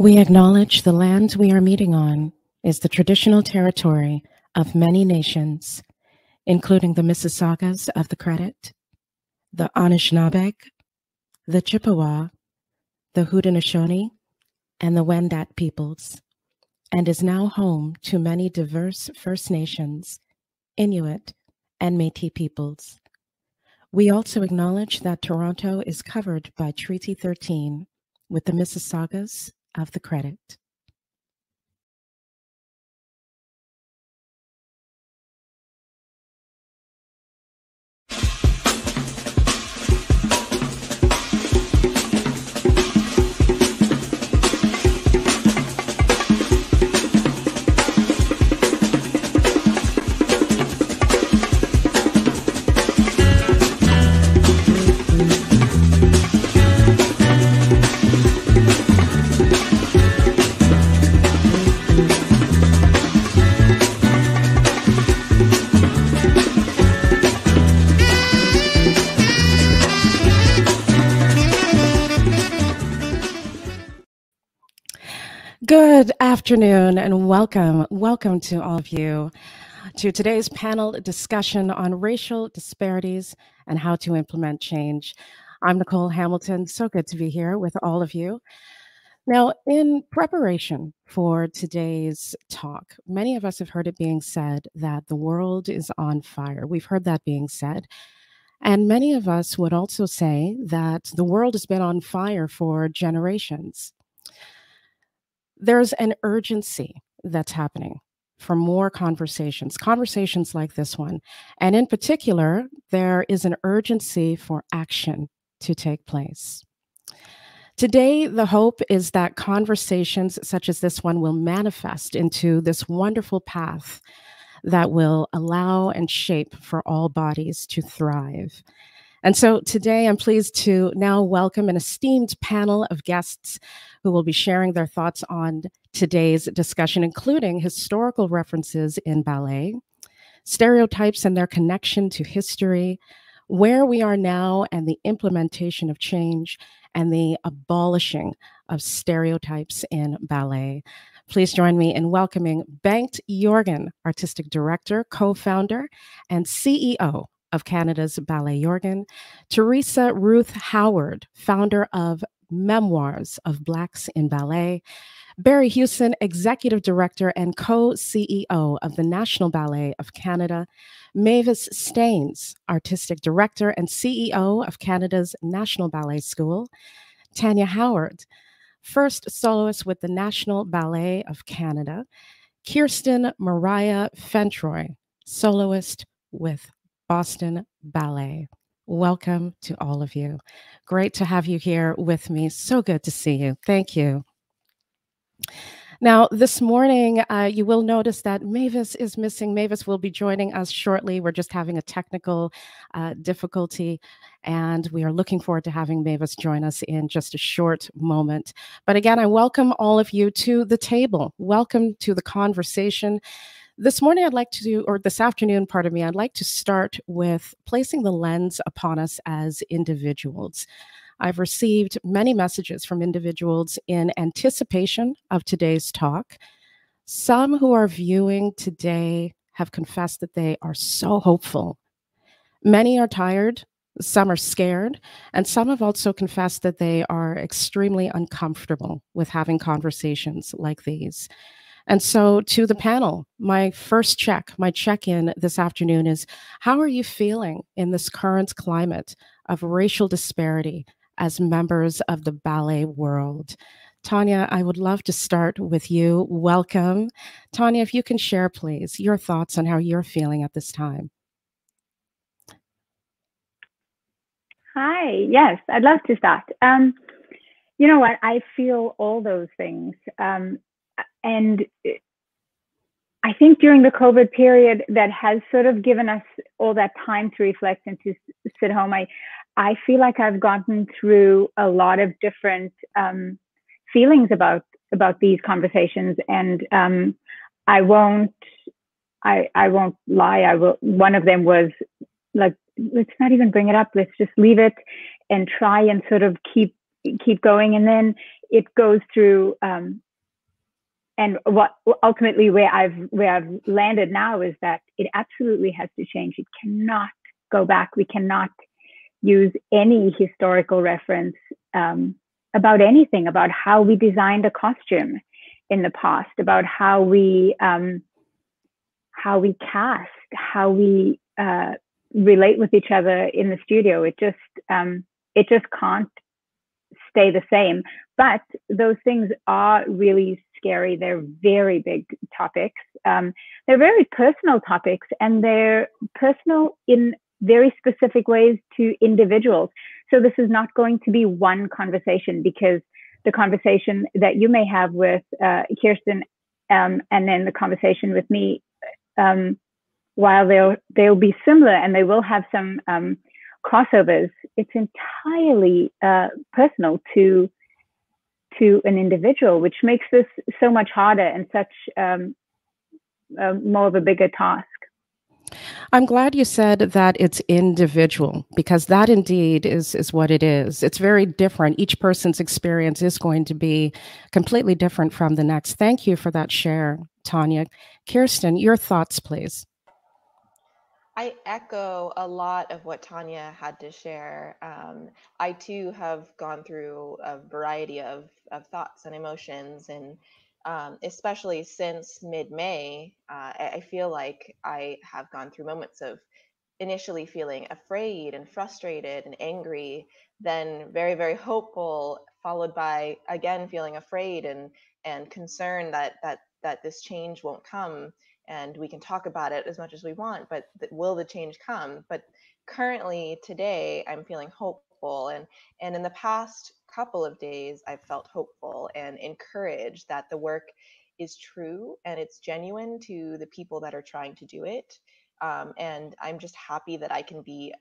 We acknowledge the land we are meeting on is the traditional territory of many nations, including the Mississaugas of the Credit, the Anishinaabeg, the Chippewa, the Haudenosaunee, and the Wendat peoples, and is now home to many diverse First Nations, Inuit, and Métis peoples. We also acknowledge that Toronto is covered by Treaty 13 with the Mississaugas of the credit. Good afternoon and welcome. Welcome to all of you to today's panel discussion on racial disparities and how to implement change. I'm Nicole Hamilton. So good to be here with all of you. Now, in preparation for today's talk, many of us have heard it being said that the world is on fire. We've heard that being said. And many of us would also say that the world has been on fire for generations there's an urgency that's happening for more conversations, conversations like this one. And in particular, there is an urgency for action to take place. Today, the hope is that conversations such as this one will manifest into this wonderful path that will allow and shape for all bodies to thrive. And so today I'm pleased to now welcome an esteemed panel of guests who will be sharing their thoughts on today's discussion, including historical references in ballet, stereotypes and their connection to history, where we are now and the implementation of change, and the abolishing of stereotypes in ballet. Please join me in welcoming Bengt Jörgen, Artistic Director, co founder, and CEO of Canada's Ballet Jörgen, Theresa Ruth Howard, founder of Memoirs of Blacks in Ballet, Barry Hughson, Executive Director and co CEO of the National Ballet of Canada, Mavis Staines, Artistic Director and CEO of Canada's National Ballet School, Tanya Howard, first soloist with the National Ballet of Canada, Chyrstyn Mariah Fentroy, soloist with Boston Ballet. Welcome to all of you. Great to have you here with me. So good to see you. Thank you. Now, this morning, uh, you will notice that Mavis is missing. Mavis will be joining us shortly. We're just having a technical uh, difficulty, and we are looking forward to having Mavis join us in just a short moment. But again, I welcome all of you to the table. Welcome to the conversation. This morning, I'd like to, do, or this afternoon, part of me, I'd like to start with placing the lens upon us as individuals. I've received many messages from individuals in anticipation of today's talk. Some who are viewing today have confessed that they are so hopeful. Many are tired, some are scared, and some have also confessed that they are extremely uncomfortable with having conversations like these. And so, to the panel, my first check, my check in this afternoon is how are you feeling in this current climate of racial disparity as members of the ballet world? Tanya, I would love to start with you. Welcome. Tanya, if you can share, please, your thoughts on how you're feeling at this time. Hi, yes, I'd love to start. Um, you know what? I feel all those things. Um, and I think during the COVID period, that has sort of given us all that time to reflect and to sit home. I, I feel like I've gotten through a lot of different um, feelings about about these conversations, and um, I won't, I, I won't lie. I will. One of them was like, let's not even bring it up. Let's just leave it and try and sort of keep keep going. And then it goes through um, and what ultimately where I've where I've landed now is that it absolutely has to change. It cannot go back. We cannot use any historical reference um, about anything about how we designed a costume in the past, about how we um, how we cast, how we uh, relate with each other in the studio. It just um, it just can't stay the same. But those things are really scary. They're very big topics. Um, they're very personal topics, and they're personal in very specific ways to individuals. So this is not going to be one conversation because the conversation that you may have with uh, Chyrstyn um, and then the conversation with me, um, while they'll they'll be similar and they will have some um, crossovers, it's entirely uh, personal to to an individual, which makes this so much harder and such um, uh, more of a bigger task. I'm glad you said that it's individual because that indeed is is what it is. It's very different. Each person's experience is going to be completely different from the next. Thank you for that share, Tanya. Chyrstyn, your thoughts, please. I echo a lot of what Tanya had to share. Um, I too have gone through a variety of, of thoughts and emotions, and um, especially since mid May, uh, I feel like I have gone through moments of initially feeling afraid and frustrated and angry, then very, very hopeful, followed by again feeling afraid and and concerned that that that this change won't come and we can talk about it as much as we want but th- will the change come? But currently today i'm feeling hopeful and and in the past couple of days i've felt hopeful and encouraged that the work is true and it's genuine to the people that are trying to do it um, and i'm just happy that i can be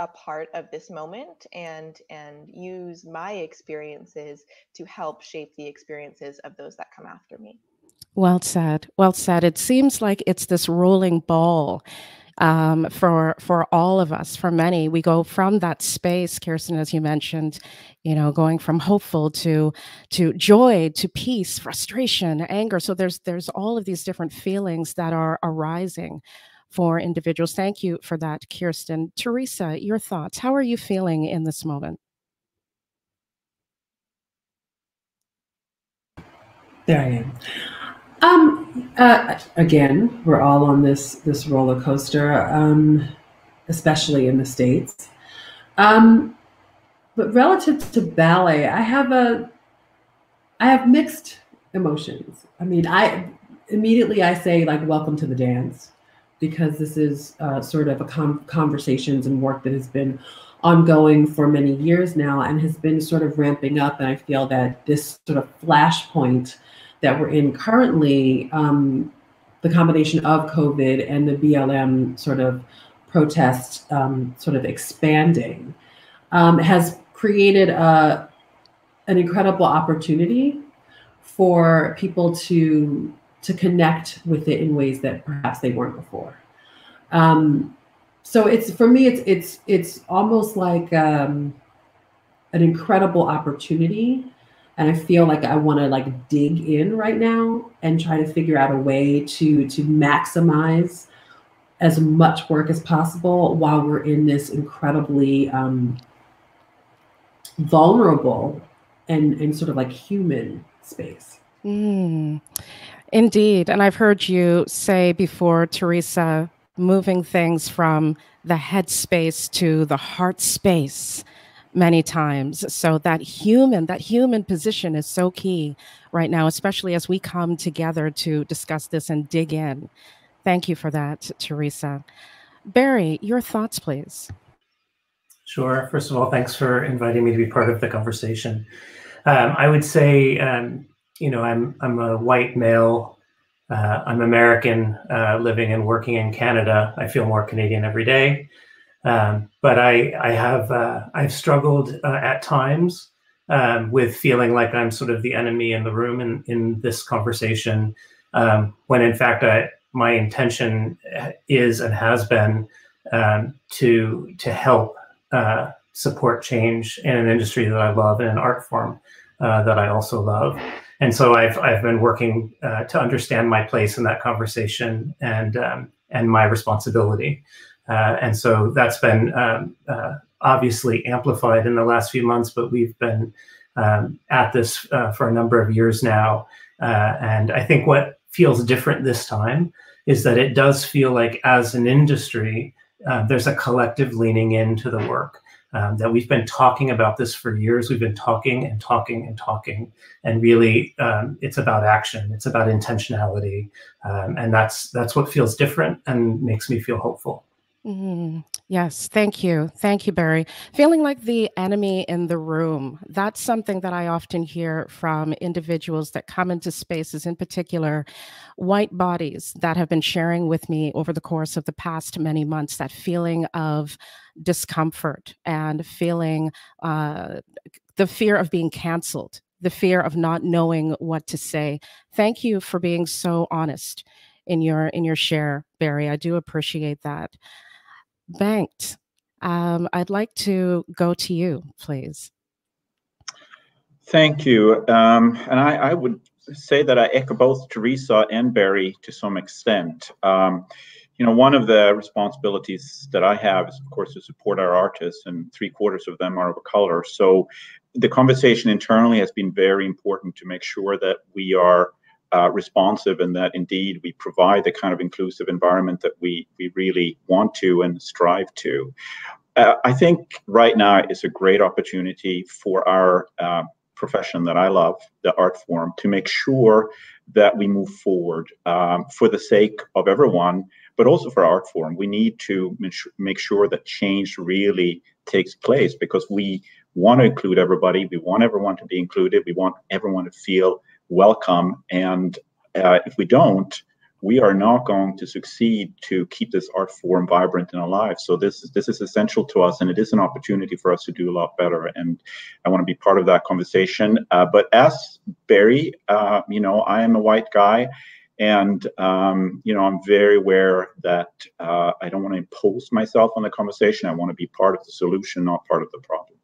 a part of this moment and and use my experiences to help shape the experiences of those that come after me well said. Well said. It seems like it's this rolling ball um, for for all of us. For many, we go from that space, Chyrstyn, as you mentioned, you know, going from hopeful to to joy to peace, frustration, anger. So there's there's all of these different feelings that are arising for individuals. Thank you for that, Chyrstyn. Theresa, your thoughts. How are you feeling in this moment? There I am. Um, uh, again, we're all on this this roller coaster, um, especially in the states. Um, but relative to ballet, I have a I have mixed emotions. I mean, I immediately I say like welcome to the dance because this is uh, sort of a com- conversations and work that has been ongoing for many years now and has been sort of ramping up. And I feel that this sort of flashpoint that we're in currently, um, the combination of COVID and the BLM sort of protest um, sort of expanding um, has created a, an incredible opportunity for people to to connect with it in ways that perhaps they weren't before. Um, so it's for me, it's it's it's almost like um, an incredible opportunity and I feel like I want to like dig in right now and try to figure out a way to to maximize as much work as possible while we're in this incredibly um, vulnerable and and sort of like human space. Mm, indeed, and I've heard you say before, Theresa, moving things from the head space to the heart space many times. So that human, that human position is so key right now, especially as we come together to discuss this and dig in. Thank you for that, Theresa. Barry, your thoughts, please. Sure. First of all, thanks for inviting me to be part of the conversation. Um, I would say, um, you know, I'm I'm a white male. Uh, I'm American, uh, living and working in Canada. I feel more Canadian every day. Um, but I, I have uh, I've struggled uh, at times um, with feeling like I'm sort of the enemy in the room in, in this conversation, um, when in fact I, my intention is and has been um, to to help uh, support change in an industry that I love and an art form uh, that I also love. And so I've I've been working uh, to understand my place in that conversation and um, and my responsibility. Uh, and so that's been um, uh, obviously amplified in the last few months, but we've been um, at this uh, for a number of years now. And I think what feels different this time is that it does feel like, as an industry, there's a collective leaning into the work. Um, that we've been talking about this for years. We've been talking and talking and talking, and really, um, it's about action. It's about intentionality, um, and that's that's what feels different and makes me feel hopeful. Mm, yes, thank you. Thank you, Barry. Feeling like the enemy in the room. That's something that I often hear from individuals that come into spaces, in particular, white bodies that have been sharing with me over the course of the past many months that feeling of discomfort and feeling uh, the fear of being canceled, the fear of not knowing what to say. Thank you for being so honest in your in your share barry i do appreciate that Bengt. Um, I'd like to go to you, please. Thank you. Um, and I, I, would say that I echo both Theresa and Barry to some extent. Um, you know, one of the responsibilities that I have is, of course, to support our artists, and three quarters of them are of color. So the conversation internally has been very important to make sure that we are uh, responsive and that indeed we provide the kind of inclusive environment that we, we really want to and strive to. Uh, I think right now is a great opportunity for our uh, profession that I love, the art form, to make sure that we move forward um, for the sake of everyone, but also for art form. We need to make sure that change really takes place because we want to include everybody. We want everyone to be included. We want everyone to feel welcome. And uh, if we don't, we are not going to succeed to keep this art form vibrant and alive. So this is this is essential to us, and it is an opportunity for us to do a lot better. And I want to be part of that conversation. Uh, but as Barry, uh, you know, I am a white guy, and um, you know, I'm very aware that uh, I don't want to impose myself on the conversation. I want to be part of the solution, not part of the problem.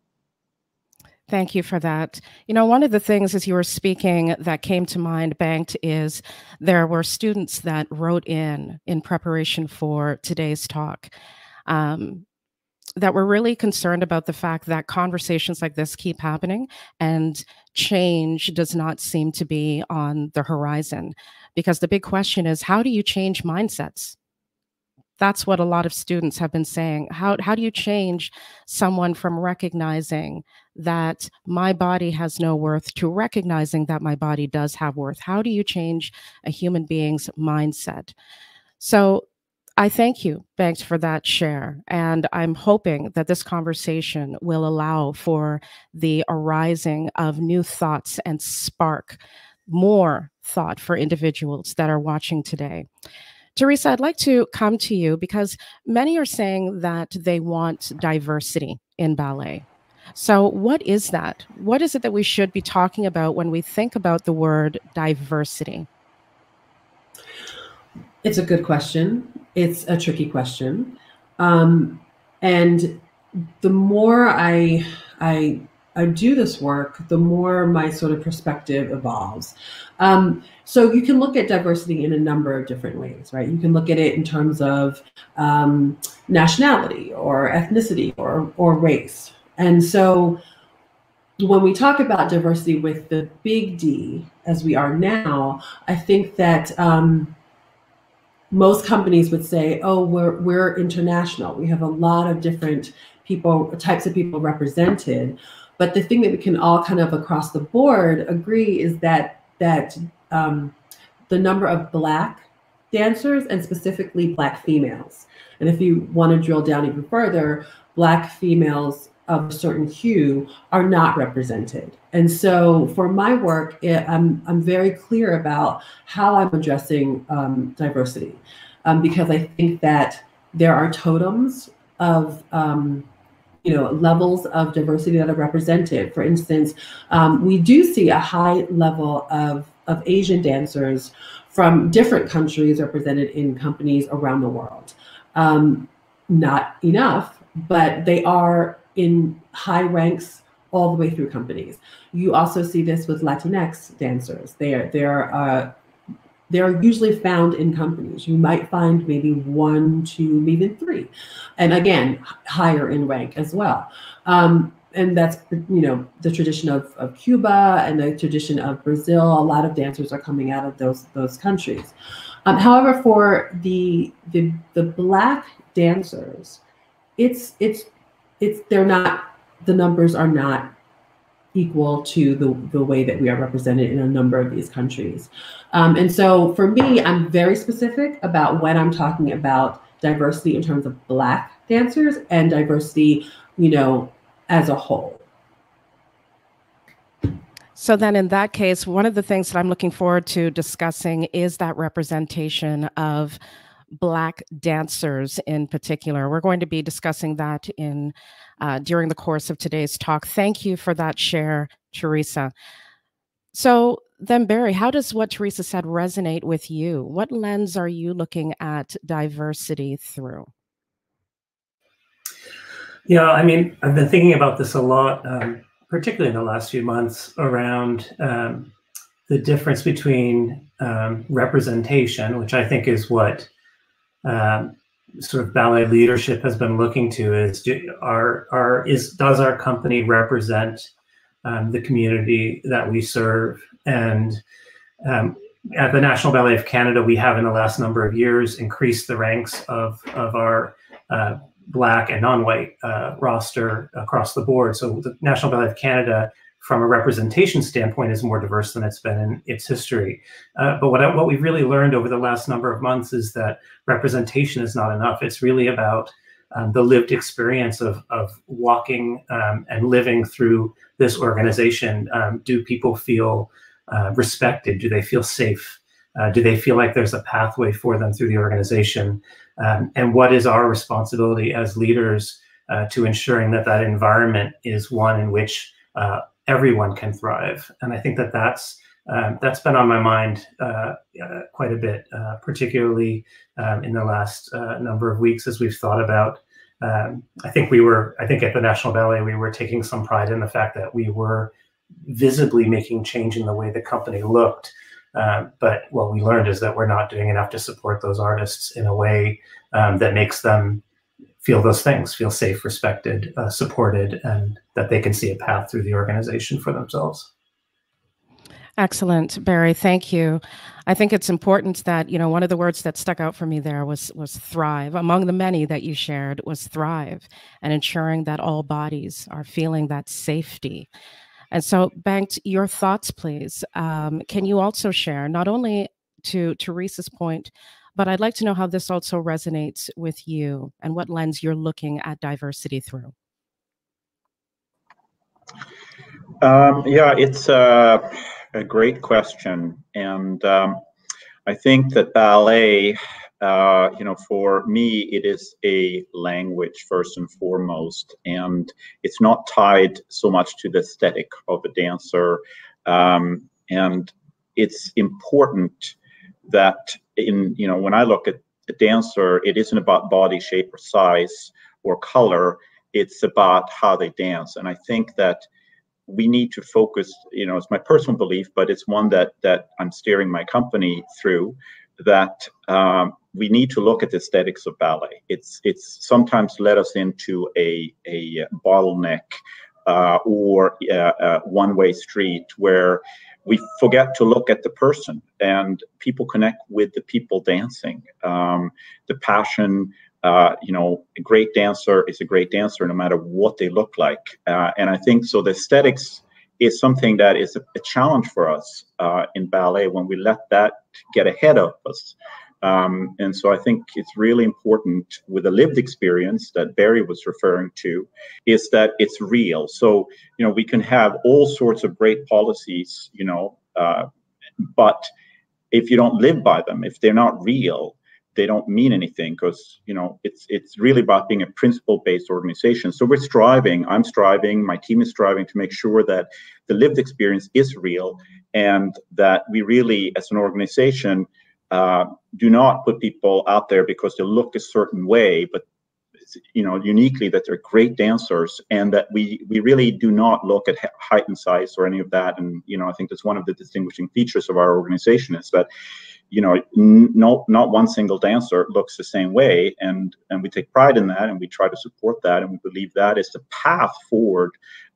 Thank you for that. You know, one of the things as you were speaking that came to mind, Bengt, is there were students that wrote in in preparation for today's talk um, that were really concerned about the fact that conversations like this keep happening and change does not seem to be on the horizon. Because the big question is how do you change mindsets? That's what a lot of students have been saying. How, how do you change someone from recognizing that my body has no worth to recognizing that my body does have worth? How do you change a human being's mindset? So I thank you, Bengt, for that share. And I'm hoping that this conversation will allow for the arising of new thoughts and spark more thought for individuals that are watching today. Theresa, I'd like to come to you because many are saying that they want diversity in ballet. So, what is that? What is it that we should be talking about when we think about the word diversity? It's a good question. It's a tricky question. Um, and the more I, I I do this work, the more my sort of perspective evolves. Um, so you can look at diversity in a number of different ways, right? You can look at it in terms of um, nationality or ethnicity or or race. And so when we talk about diversity with the big D, as we are now, I think that um, most companies would say, "Oh, we're we're international. We have a lot of different people, types of people represented." But the thing that we can all kind of across the board agree is that that um, the number of black dancers and specifically black females, and if you want to drill down even further, black females of a certain hue are not represented. And so for my work, it, I'm, I'm very clear about how I'm addressing um, diversity um, because I think that there are totems of um, you know levels of diversity that are represented. For instance, um, we do see a high level of of Asian dancers from different countries represented in companies around the world. Um, not enough, but they are in high ranks all the way through companies. You also see this with Latinx dancers. They are they're uh, they're usually found in companies. You might find maybe one, two, maybe three, and again higher in rank as well. Um, and that's you know the tradition of, of Cuba and the tradition of Brazil. A lot of dancers are coming out of those those countries. Um, however, for the the the black dancers, it's it's it's they're not the numbers are not equal to the, the way that we are represented in a number of these countries. Um, and so for me, I'm very specific about when I'm talking about diversity in terms of Black dancers and diversity, you know, as a whole. So then in that case, one of the things that I'm looking forward to discussing is that representation of Black dancers in particular. We're going to be discussing that in uh, during the course of today's talk. Thank you for that share, Theresa. So then, Barry, how does what Theresa said resonate with you? What lens are you looking at diversity through? Yeah, I mean, I've been thinking about this a lot, um, particularly in the last few months, around um, the difference between um, representation, which I think is what um, sort of ballet leadership has been looking to is do, are, are, is does our company represent um, the community that we serve and um, at the National Ballet of Canada, we have in the last number of years increased the ranks of, of our uh, black and non-white uh, roster across the board. So the National Ballet of Canada from a representation standpoint is more diverse than it's been in its history. Uh, but what, what we've really learned over the last number of months is that representation is not enough. It's really about um, the lived experience of, of walking um, and living through this organization. Um, do people feel uh, respected? Do they feel safe? Uh, do they feel like there's a pathway for them through the organization? Um, and what is our responsibility as leaders uh, to ensuring that that environment is one in which uh, everyone can thrive. And I think that that's um, that's been on my mind uh, uh, quite a bit, uh, particularly um, in the last uh, number of weeks as we've thought about. Um, I think we were, I think at the National Ballet, we were taking some pride in the fact that we were visibly making change in the way the company looked. Um, but what we learned is that we're not doing enough to support those artists in a way um, that makes them feel those things, feel safe, respected, uh, supported, and that they can see a path through the organization for themselves. Excellent, Barry. Thank you. I think it's important that you know one of the words that stuck out for me there was was thrive. Among the many that you shared was thrive, and ensuring that all bodies are feeling that safety. And so, Bengt your thoughts, please. Um, can you also share not only to Theresa's point but I'd like to know how this also resonates with you and what lens you're looking at diversity through. Um, yeah, it's a, a, great question. And um, I think that ballet, uh, you know, for me, it is a language first and foremost. And it's not tied so much to the aesthetic of a dancer. Um, and it's important that in you know when I look at a dancer, it isn't about body shape or size or color. It's about how they dance, and I think that we need to focus. You know, it's my personal belief, but it's one that that I'm steering my company through. That um, we need to look at the aesthetics of ballet. It's it's sometimes led us into a a bottleneck uh, or uh, a one-way street where we forget to look at the person and people connect with the people dancing. Um, the passion uh, you know a great dancer is a great dancer no matter what they look like. Uh, and i think so the aesthetics is something that is a, a challenge for us uh, in ballet when we let that get ahead of us um, and so I think it's really important with the lived experience that Barry was referring to, is that it's real. So, you know, we can have all sorts of great policies, you know, uh, but if you don't live by them, if they're not real, they don't mean anything because you know it's it's really about being a principle based organization so we're striving i'm striving my team is striving to make sure that the lived experience is real and that we really as an organization uh, do not put people out there because they look a certain way, but you know, uniquely that they're great dancers and that we we really do not look at height and size or any of that. And you know, I think that's one of the distinguishing features of our organization is that you know, not not one single dancer looks the same way, and and we take pride in that, and we try to support that, and we believe that is the path forward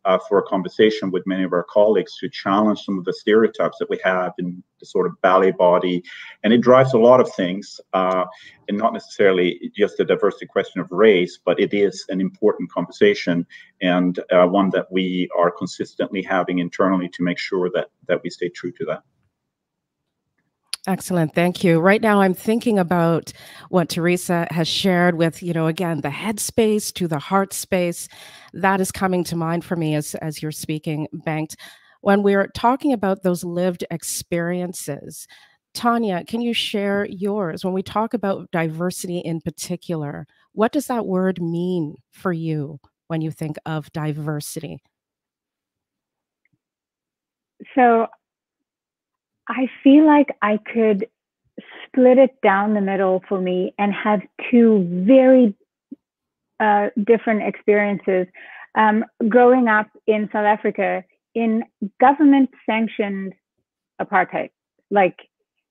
uh, for a conversation with many of our colleagues to challenge some of the stereotypes that we have in the sort of ballet body, and it drives a lot of things, uh, and not necessarily just the diversity question of race, but it is an important conversation and uh, one that we are consistently having internally to make sure that that we stay true to that. Excellent. Thank you. Right now, I'm thinking about what Theresa has shared with, you know, again, the head space to the heart space. That is coming to mind for me as, as you're speaking, Bengt. When we're talking about those lived experiences, Tanya, can you share yours? When we talk about diversity in particular, what does that word mean for you when you think of diversity? So I feel like I could split it down the middle for me and have two very uh, different experiences. Um, growing up in South Africa in government sanctioned apartheid, like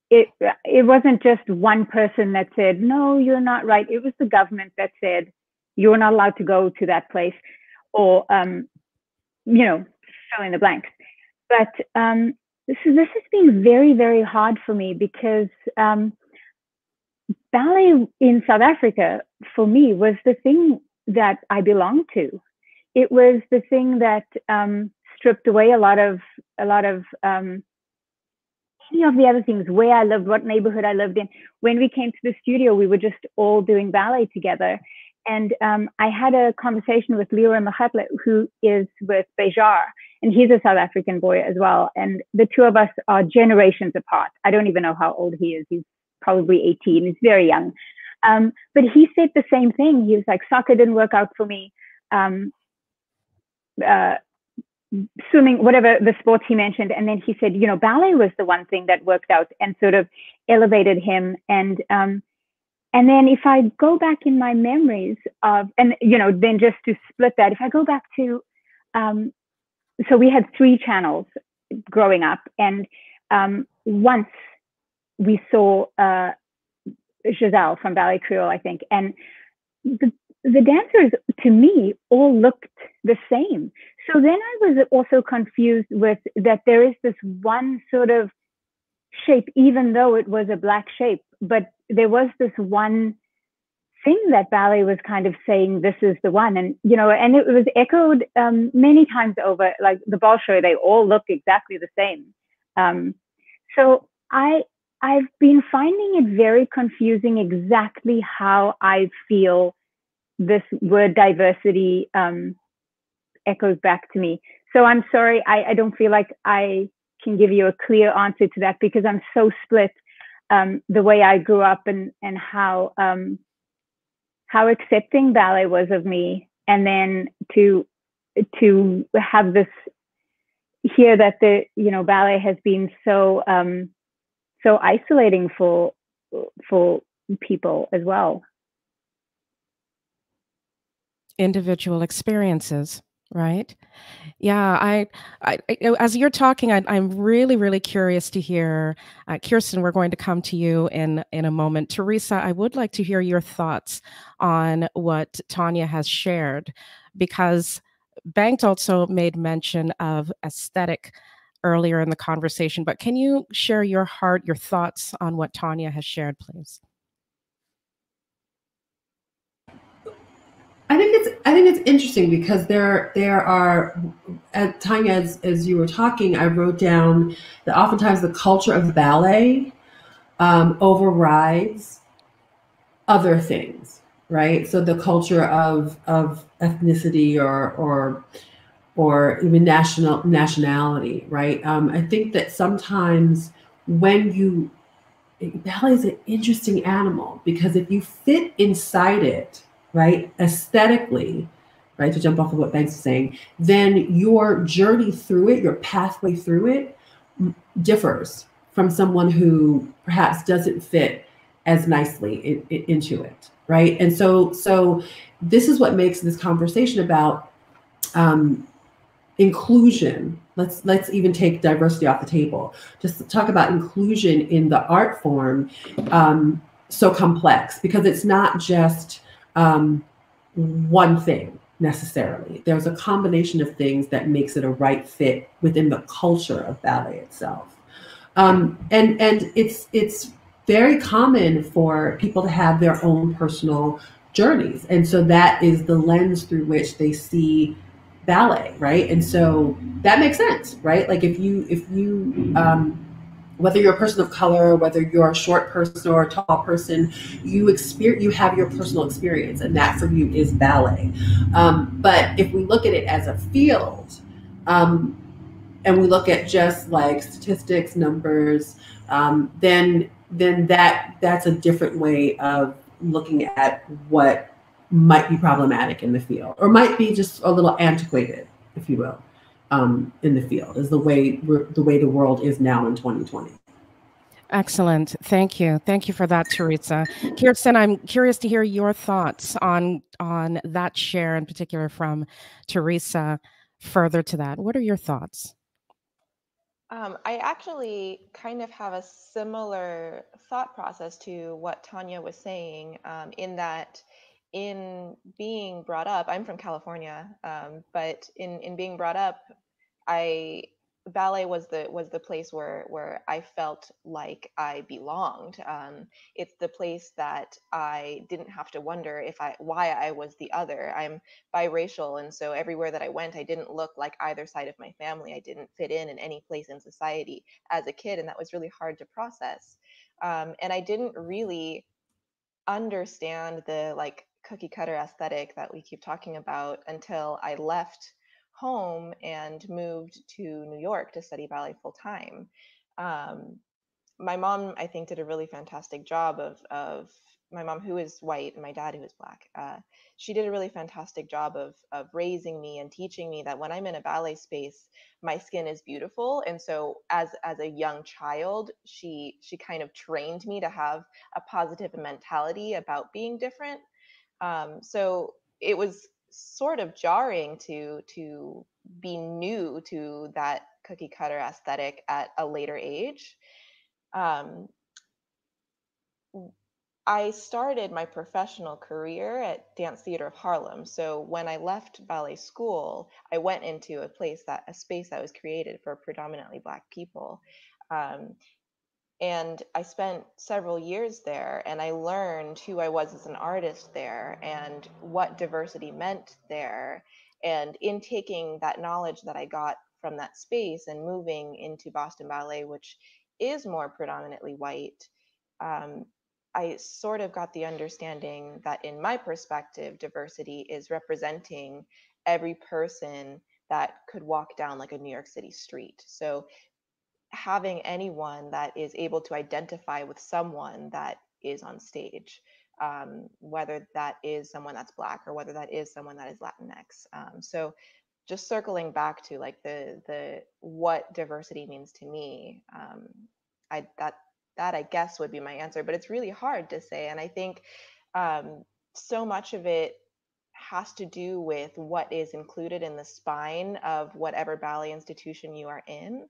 it, it wasn't just one person that said, no, you're not right. It was the government that said, you're not allowed to go to that place or, um, you know, fill in the blanks. But um, this is this has been very very hard for me because um, ballet in South Africa for me was the thing that I belonged to. It was the thing that um, stripped away a lot of a lot of um, any of the other things where I lived, what neighborhood I lived in. When we came to the studio, we were just all doing ballet together. And um, I had a conversation with Leroy Mokgatle, who is with Béjart, and he's a South African boy as well. And the two of us are generations apart. I don't even know how old he is. He's probably 18. He's very young. Um, but he said the same thing. He was like, soccer didn't work out for me. Um, uh, swimming, whatever the sports he mentioned. And then he said, you know, ballet was the one thing that worked out and sort of elevated him. And, um, and then if I go back in my memories of, and, you know, then just to split that, if I go back to um, so we had three channels growing up, and um, once we saw uh, Giselle from Ballet Creole, I think, and the, the dancers to me all looked the same. So then I was also confused with that there is this one sort of shape, even though it was a black shape, but there was this one thing that ballet was kind of saying this is the one. And you know and it was echoed um, many times over like the Bolshoi they all look exactly the same. Um, so i i've been finding it very confusing exactly how i feel this word diversity um, echoes back to me. So i'm sorry I, I don't feel like i can give you a clear answer to that because i'm so split um, the way i grew up and and how um, how accepting ballet was of me. And then to to have this hear that the you know ballet has been so um so isolating for for people as well. Individual experiences right? Yeah I, I, I as you're talking I, am really really curious to hear uh, Chyrstyn we're going to come to you in in a moment. Theresa i would like to hear your thoughts on what tanya has shared because Bengt also made mention of aesthetic earlier in the conversation but can you share your heart your thoughts on what tanya has shared please I think it's I think it's interesting because there there are at Tanya as, as you were talking, I wrote down that oftentimes the culture of ballet um, overrides other things, right? So the culture of of ethnicity or or or even national nationality, right? Um, I think that sometimes when you ballet is an interesting animal because if you fit inside it right, aesthetically, right, to jump off of what Bengt is saying, then your journey through it, your pathway through it differs from someone who perhaps doesn't fit as nicely in, in, into it, right? And so, so this is what makes this conversation about um, inclusion. Let's let's even take diversity off the table. Just talk about inclusion in the art form. Um, so complex because it's not just um, one thing necessarily. There's a combination of things that makes it a right fit within the culture of ballet itself. Um, and and it's it's very common for people to have their own personal journeys, and so that is the lens through which they see ballet, right? And so that makes sense, right? Like if you if you um, whether you're a person of color, whether you're a short person or a tall person, you experience you have your personal experience, and that for you is ballet. Um, but if we look at it as a field, um, and we look at just like statistics, numbers, um, then then that that's a different way of looking at what might be problematic in the field, or might be just a little antiquated, if you will um, in the field is the way the way the world is now in 2020. Excellent. Thank you. Thank you for that, Theresa. Chyrstyn, I'm curious to hear your thoughts on on that share in particular from Theresa. Further to that, what are your thoughts? Um, I actually kind of have a similar thought process to what Tanya was saying, um, in that in being brought up, I'm from California, um, but in in being brought up, I ballet was the was the place where where I felt like I belonged. Um, it's the place that I didn't have to wonder if I why I was the other. I'm biracial, and so everywhere that I went, I didn't look like either side of my family. I didn't fit in in any place in society as a kid, and that was really hard to process. Um, and I didn't really understand the like cookie cutter aesthetic that we keep talking about until I left home and moved to New York to study ballet full time. Um, my mom, I think, did a really fantastic job of of my mom who is white and my dad who is black. Uh, she did a really fantastic job of of raising me and teaching me that when I'm in a ballet space, my skin is beautiful. And so as as a young child, she she kind of trained me to have a positive mentality about being different um, so it was sort of jarring to to be new to that cookie cutter aesthetic at a later age. Um, I started my professional career at Dance Theater of Harlem. So when I left ballet school, I went into a place that a space that was created for predominantly Black people. Um, and I spent several years there and I learned who I was as an artist there and what diversity meant there. And in taking that knowledge that I got from that space and moving into Boston Ballet, which is more predominantly white, um, I sort of got the understanding that, in my perspective, diversity is representing every person that could walk down like a New York City street. So having anyone that is able to identify with someone that is on stage, um, whether that is someone that's Black or whether that is someone that is Latinx. Um, so just circling back to like the the what diversity means to me, um, I that that I guess would be my answer, but it's really hard to say, and I think um, so much of it has to do with what is included in the spine of whatever ballet institution you are in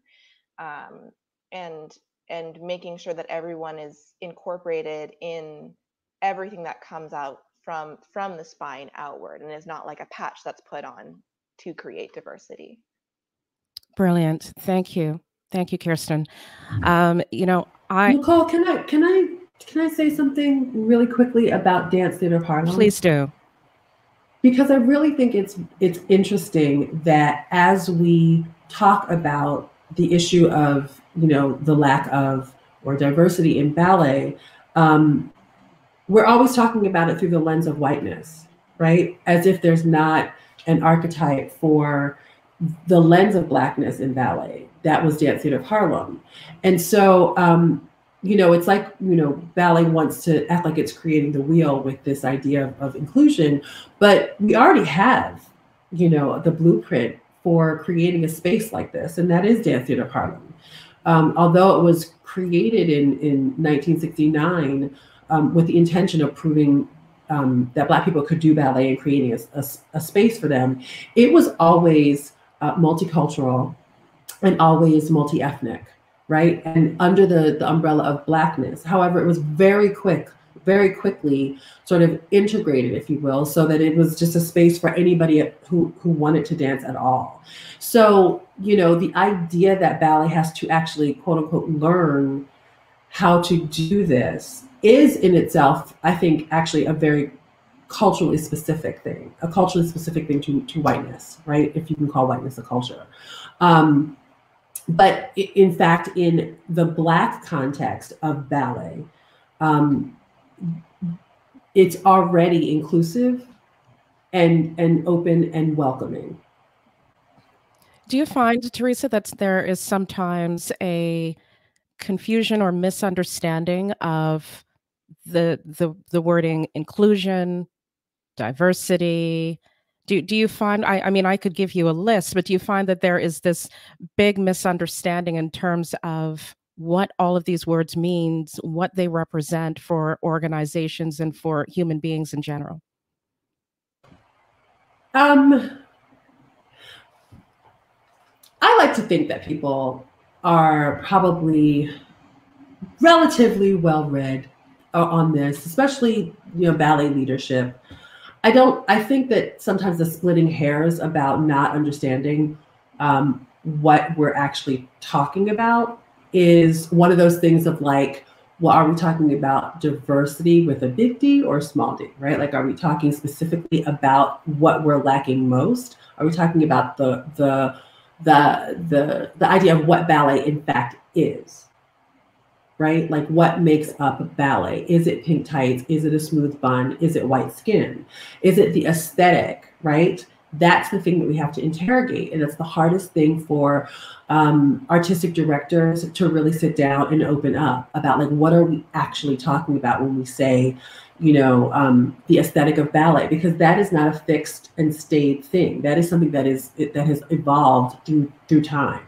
um, and and making sure that everyone is incorporated in everything that comes out from from the spine outward and is not like a patch that's put on to create diversity. Brilliant. Thank you. Thank you Chyrstyn. Um, you know i nicole can i can i can i say something really quickly about dance theater harlem? Please do. Because i really think it's it's interesting that as we talk about the issue of you know the lack of or diversity in ballet um, we're always talking about it through the lens of whiteness right? As if there's not an archetype for the lens of blackness in ballet that was dance theater of harlem. And so um, you know it's like you know ballet wants to act like it's creating the wheel with this idea of, of inclusion but we already have you know the blueprint for creating a space like this, and that is Dance Theater Harlem. Um, although it was created in, in 1969 um, with the intention of proving um, that Black people could do ballet and creating a, a, a space for them, it was always uh, multicultural and always multi-ethnic, right? And under the, the umbrella of Blackness. However, it was very quick, very quickly sort of integrated, if you will, so that it was just a space for anybody who, who wanted to dance at all. So, you know, the idea that ballet has to actually, quote unquote, learn how to do this is in itself, I think, actually a very culturally specific thing, a culturally specific thing to, to whiteness, right? If you can call whiteness a culture. Um, but in fact, in the Black context of ballet, um, it's already inclusive and, and open and welcoming. Do you find, Theresa, that there is sometimes a confusion or misunderstanding of the the the wording inclusion, diversity? Do, do you find I, I mean I could give you a list, but do you find that there is this big misunderstanding in terms of what all of these words means, what they represent for organizations and for human beings in general? Um, I like to think that people are probably relatively well read uh, on this, especially you know ballet leadership. I don't. I think that sometimes the splitting hairs about not understanding um, what we're actually talking about is one of those things of like, well, are we talking about diversity with a big D or small d, right? Like, are we talking specifically about what we're lacking most? Are we talking about the the the the the idea of what ballet in fact is? right? Like what makes up ballet? Is it pink tights? Is it a smooth bun? Is it white skin? Is it the aesthetic, right? That's the thing that we have to interrogate. And it's the hardest thing for um, artistic directors to really sit down and open up about like, what are we actually talking about when we say, you know, um, the aesthetic of ballet? Because that is not a fixed and stayed thing. That is something that is that has evolved through through time.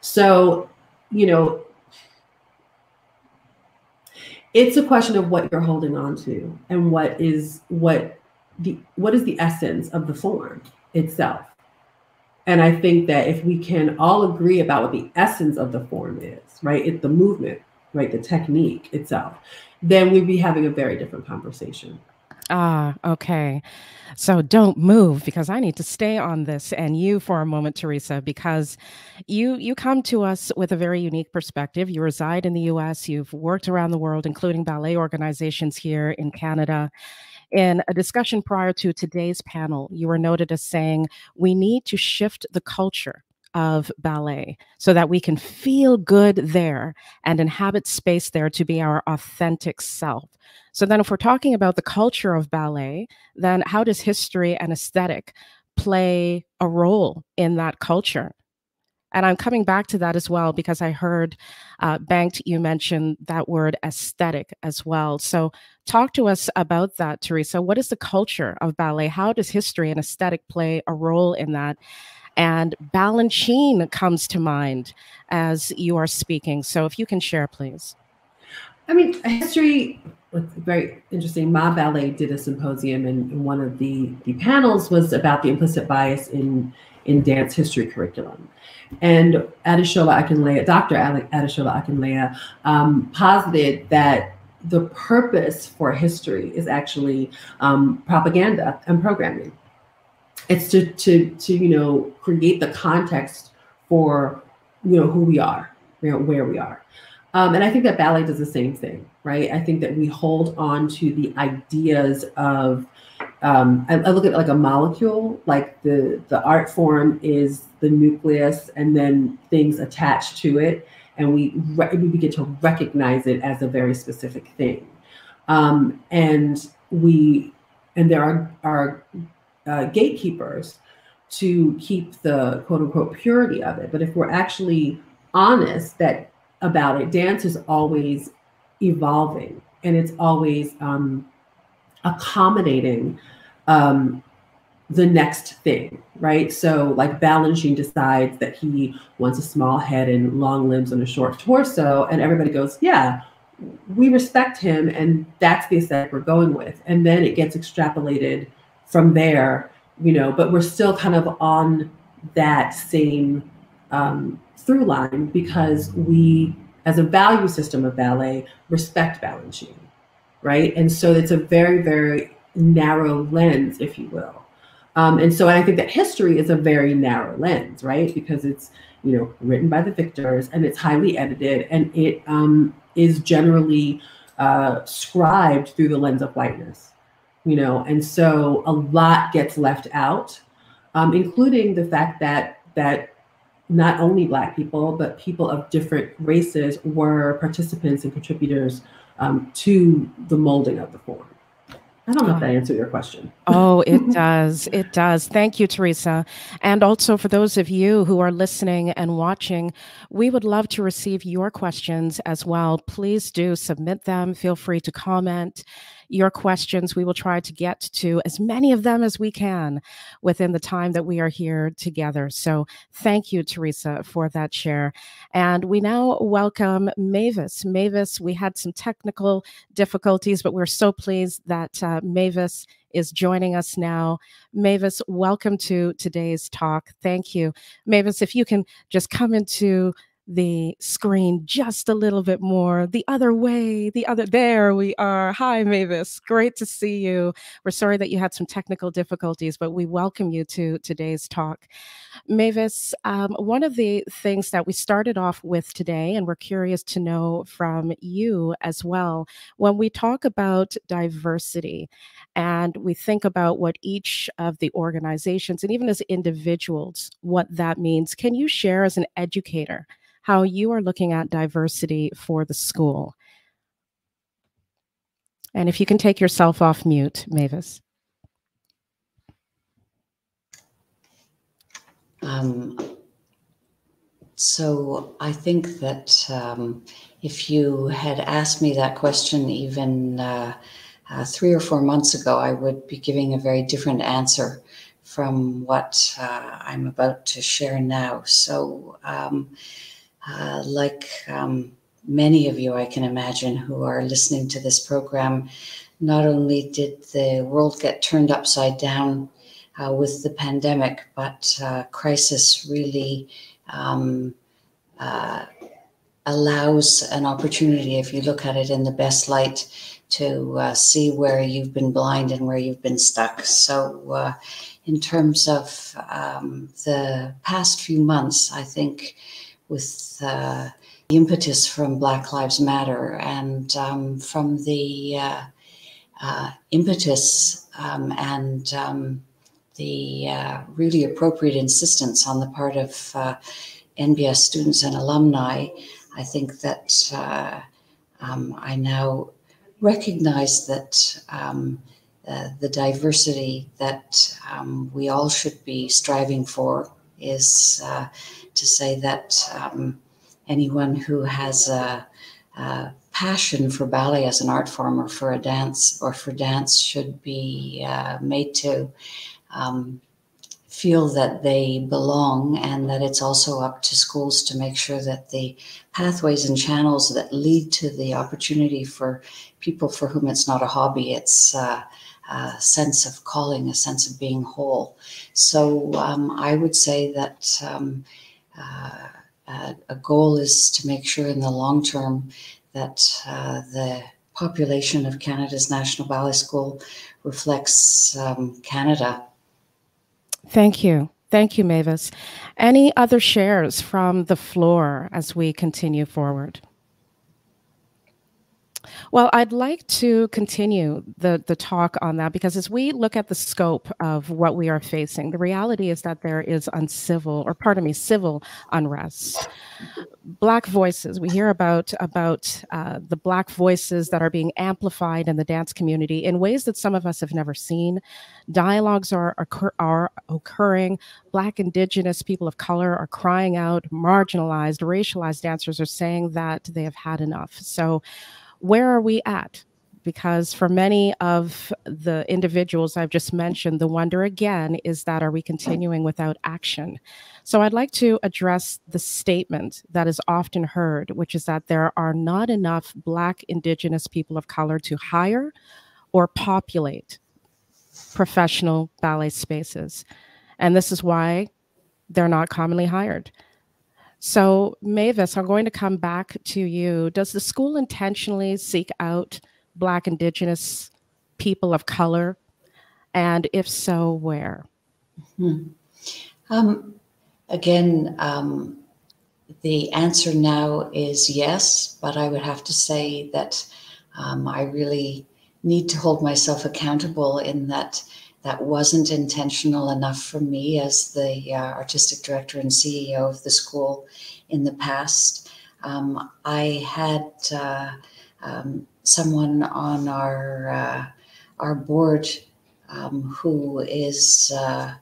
So, you know, it's a question of what you're holding on to and what is what the what is the essence of the form itself and i think that if we can all agree about what the essence of the form is right it's the movement right the technique itself then we'd be having a very different conversation Ah, okay. So don't move because I need to stay on this and you for a moment, Theresa, because you you come to us with a very unique perspective. You reside in the US, you've worked around the world, including ballet organizations here in Canada. In a discussion prior to today's panel, you were noted as saying we need to shift the culture of ballet so that we can feel good there and inhabit space there to be our authentic self. So, then if we're talking about the culture of ballet, then how does history and aesthetic play a role in that culture? And I'm coming back to that as well because I heard uh, Bengt, you mentioned that word aesthetic as well. So, talk to us about that, Theresa. What is the culture of ballet? How does history and aesthetic play a role in that? And Balanchine comes to mind as you are speaking. So if you can share, please. I mean, history was very interesting. MoBBallet did a symposium, and one of the, the panels was about the implicit bias in, in dance history curriculum. And Adesola Akinleye, Dr. Adesola Akinleye, um, posited that the purpose for history is actually um, propaganda and programming it's to to to you know create the context for you know who we are you know where we are um, and i think that ballet does the same thing right i think that we hold on to the ideas of um, I, I, look at like a molecule like the the art form is the nucleus and then things attached to it and we re- we begin to recognize it as a very specific thing um, and we and there are are uh, gatekeepers to keep the quote unquote purity of it. But if we're actually honest that about it, dance is always evolving and it's always um, accommodating um, the next thing, right? So, like Balanchine decides that he wants a small head and long limbs and a short torso, and everybody goes, "Yeah, we respect him and that's the aesthetic we're going with and then it gets extrapolated from there you know but we're still kind of on that same um, through line because we as a value system of ballet respect Balanchine right? And so it's a very very narrow lens if you will. Um, and so I think that history is a very narrow lens right? Because it's you know written by the victors and it's highly edited and it um, is generally uh, scribed through the lens of whiteness, you know, and so a lot gets left out, um, including the fact that that not only Black people but people of different races were participants and contributors um, to the molding of the form. I don't know if that answered your question. oh, it does. It does. Thank you, Theresa. And also for those of you who are listening and watching, we would love to receive your questions as well. Please do submit them. Feel free to comment your questions. We will try to get to as many of them as we can within the time that we are here together. So thank you, Theresa, for that share. And we now welcome Mavis. Mavis, we had some technical difficulties, but we're so pleased that uh, Mavis is joining us now. Mavis, welcome to today's talk. Thank you. Mavis, if you can just come into the screen just a little bit more the other way the other there we are. Hi mavis. Great to see you. We're sorry that you had some technical difficulties but we welcome you to today's talk. Mavis um, one of the things that we started off with today and we're curious to know from you as well when we talk about diversity and we think about what each of the organizations and even as individuals what that means can you share as an educator how you are looking at diversity for the school. And if you can take yourself off mute, Mavis. Um, so I think that um, if you had asked me that question even uh, uh, three or four months ago, I would be giving a very different answer from what uh, I'm about to share now. So um, uh, like um, many of you, I can imagine, who are listening to this program, not only did the world get turned upside down uh, with the pandemic, but uh, crisis really um, uh, allows an opportunity, if you look at it in the best light, to uh, see where you've been blind and where you've been stuck. So, in terms of um, the past few months, I think with uh, the impetus from Black Lives Matter and um, from the uh, uh, impetus um, and um, the uh, really appropriate insistence on the part of uh, NBS students and alumni, I think that uh, um, I now recognize that um, the diversity that um, we all should be striving for is to say that um, anyone who has a, a, passion for ballet as an art form or for a dance or for dance should be uh, made to um, feel that they belong and that it's also up to schools to make sure that the pathways and channels that lead to the opportunity for people for whom it's not a hobby, it's uh, a sense of calling, a sense of being whole. So um, I would say that um, uh, a goal is to make sure in the long term that uh, the population of Canada's National Ballet School reflects um, Canada. Thank you. Thank you, Mavis. Any other shares from the floor as we continue forward? Well, I'd like to continue the, the talk on that because as we look at the scope of what we are facing, the reality is that there is uncivil, or pardon me, civil unrest. Black voices, we hear about, about uh, the Black voices that are being amplified in the dance community in ways that some of us have never seen. Dialogues are, are, are occurring. Black, Indigenous, people of color are crying out. Marginalized, racialized dancers are saying that they have had enough. So, where are we at because for many of the individuals I've just mentioned, the wonder again is that are we continuing without action? So I'd like to address the statement that is often heard, which is that there are not enough Black, Indigenous people of color to hire or populate professional ballet spaces. And this is why they're not commonly hired. So, Mavis, I'm going to come back to you. Does the school intentionally seek out Black, Indigenous people of color? And if so, where? Hmm. Um, again, um, the answer now is yes, but I would have to say that um, I really need to hold myself accountable in that that wasn't intentional enough for me as the uh, artistic director and CEO of the school in the past. Um, I had uh, um, someone on our uh, our board um, who is uh,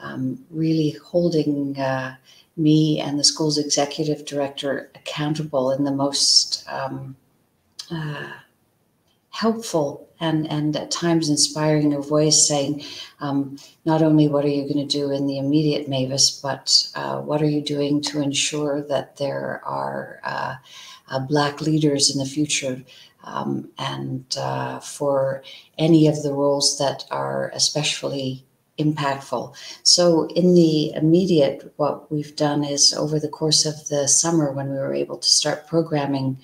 um, really holding uh, me and the school's executive director accountable in the most um, uh, helpful and, and at times inspiring a voice saying, um, not only what are you going to do in the immediate Mavis, but uh, what are you doing to ensure that there are uh, uh, Black leaders in the future um, and uh, for any of the roles that are especially impactful. So, in the immediate, what we've done is over the course of the summer, when we were able to start programming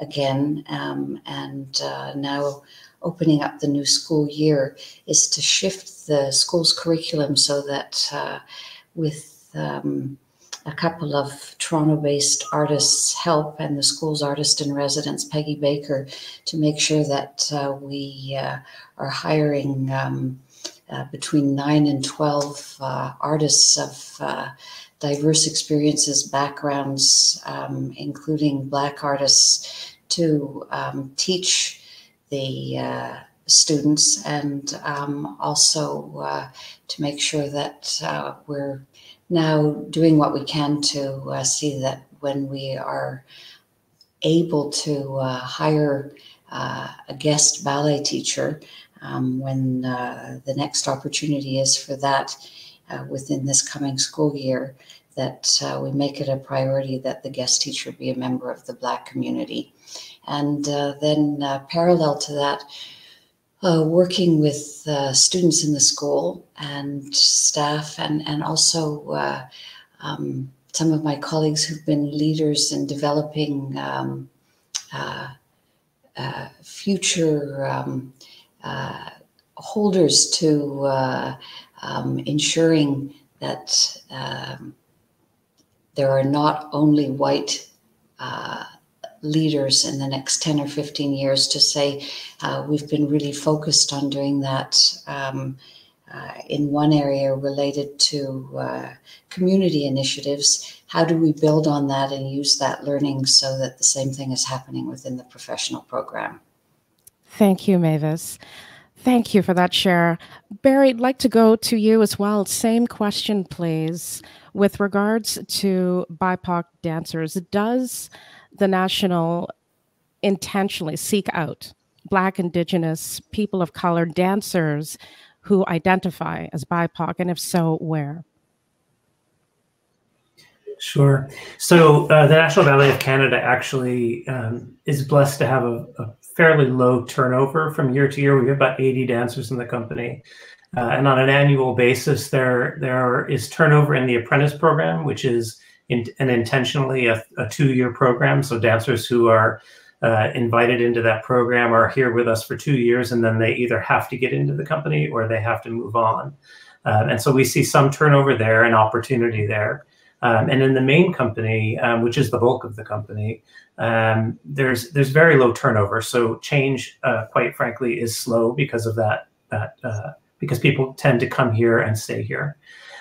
again, um, and uh, now opening up the new school year is to shift the school's curriculum so that uh, with um, a couple of Toronto based artists' help and the school's artist in residence, Peggy Baker, to make sure that uh, we uh, are hiring um, uh, between nine and 12 uh, artists of diverse experiences, backgrounds, um, including Black artists, to um, teach the uh, students and um, also uh, to make sure that uh, we're now doing what we can to uh, see that when we are able to uh, hire uh, a guest ballet teacher, um, when the next opportunity is for that within this coming school year, that we make it a priority that the guest teacher be a member of the Black community. And uh, then, uh, parallel to that, uh, working with uh, students in the school and staff, and, and also uh, um, some of my colleagues who've been leaders in developing um, uh, future um, holders to um, ensuring that um, there are not only white uh, leaders in the next 10 or 15 years to say uh, we've been really focused on doing that um, uh, in one area related to uh, community initiatives. How do we build on that and use that learning so that the same thing is happening within the professional program? Thank you, Mavis. Thank you for that share. Barry, I'd like to go to you as well. Same question, please. With regards to BIPOC dancers, does the national intentionally seek out Black, Indigenous, people of color dancers who identify as BIPOC? And if so, where? Sure. So uh, the National Ballet of Canada actually um, is blessed to have a, a, fairly low turnover from year to year. We have about 80 dancers in the company. Uh, and on an annual basis, there there is turnover in the apprentice program, which is in, and intentionally a, a two-year program. So dancers who are uh, invited into that program are here with us for two years, and then they either have to get into the company or they have to move on. Uh, and so we see some turnover there and opportunity there. Um, and in the main company, um, which is the bulk of the company, um, there's there's very low turnover. So change, uh, quite frankly, is slow because of that. That uh, because people tend to come here and stay here.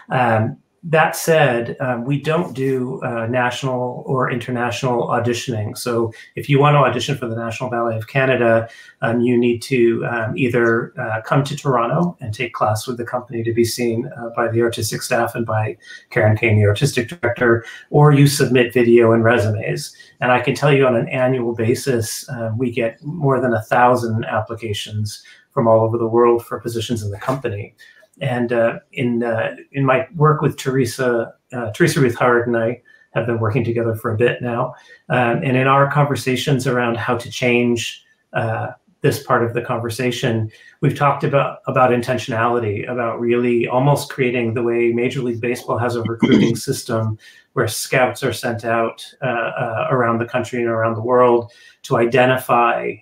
Um, that said, um, we don't do uh, national or international auditioning. So if you want to audition for the National Ballet of Canada, um, you need to um, either uh, come to Toronto and take class with the company to be seen uh, by the artistic staff and by Karen Kain, the artistic director, or you submit video and resumes. And I can tell you on an annual basis, uh, we get more than a thousand applications from all over the world for positions in the company. And uh, in uh, in my work with Theresa, uh, Theresa Ruth Howard and I have been working together for a bit now. Um, and in our conversations around how to change uh, this part of the conversation, we've talked about about intentionality, about really almost creating the way Major League Baseball has a recruiting system where scouts are sent out uh, uh, around the country and around the world to identify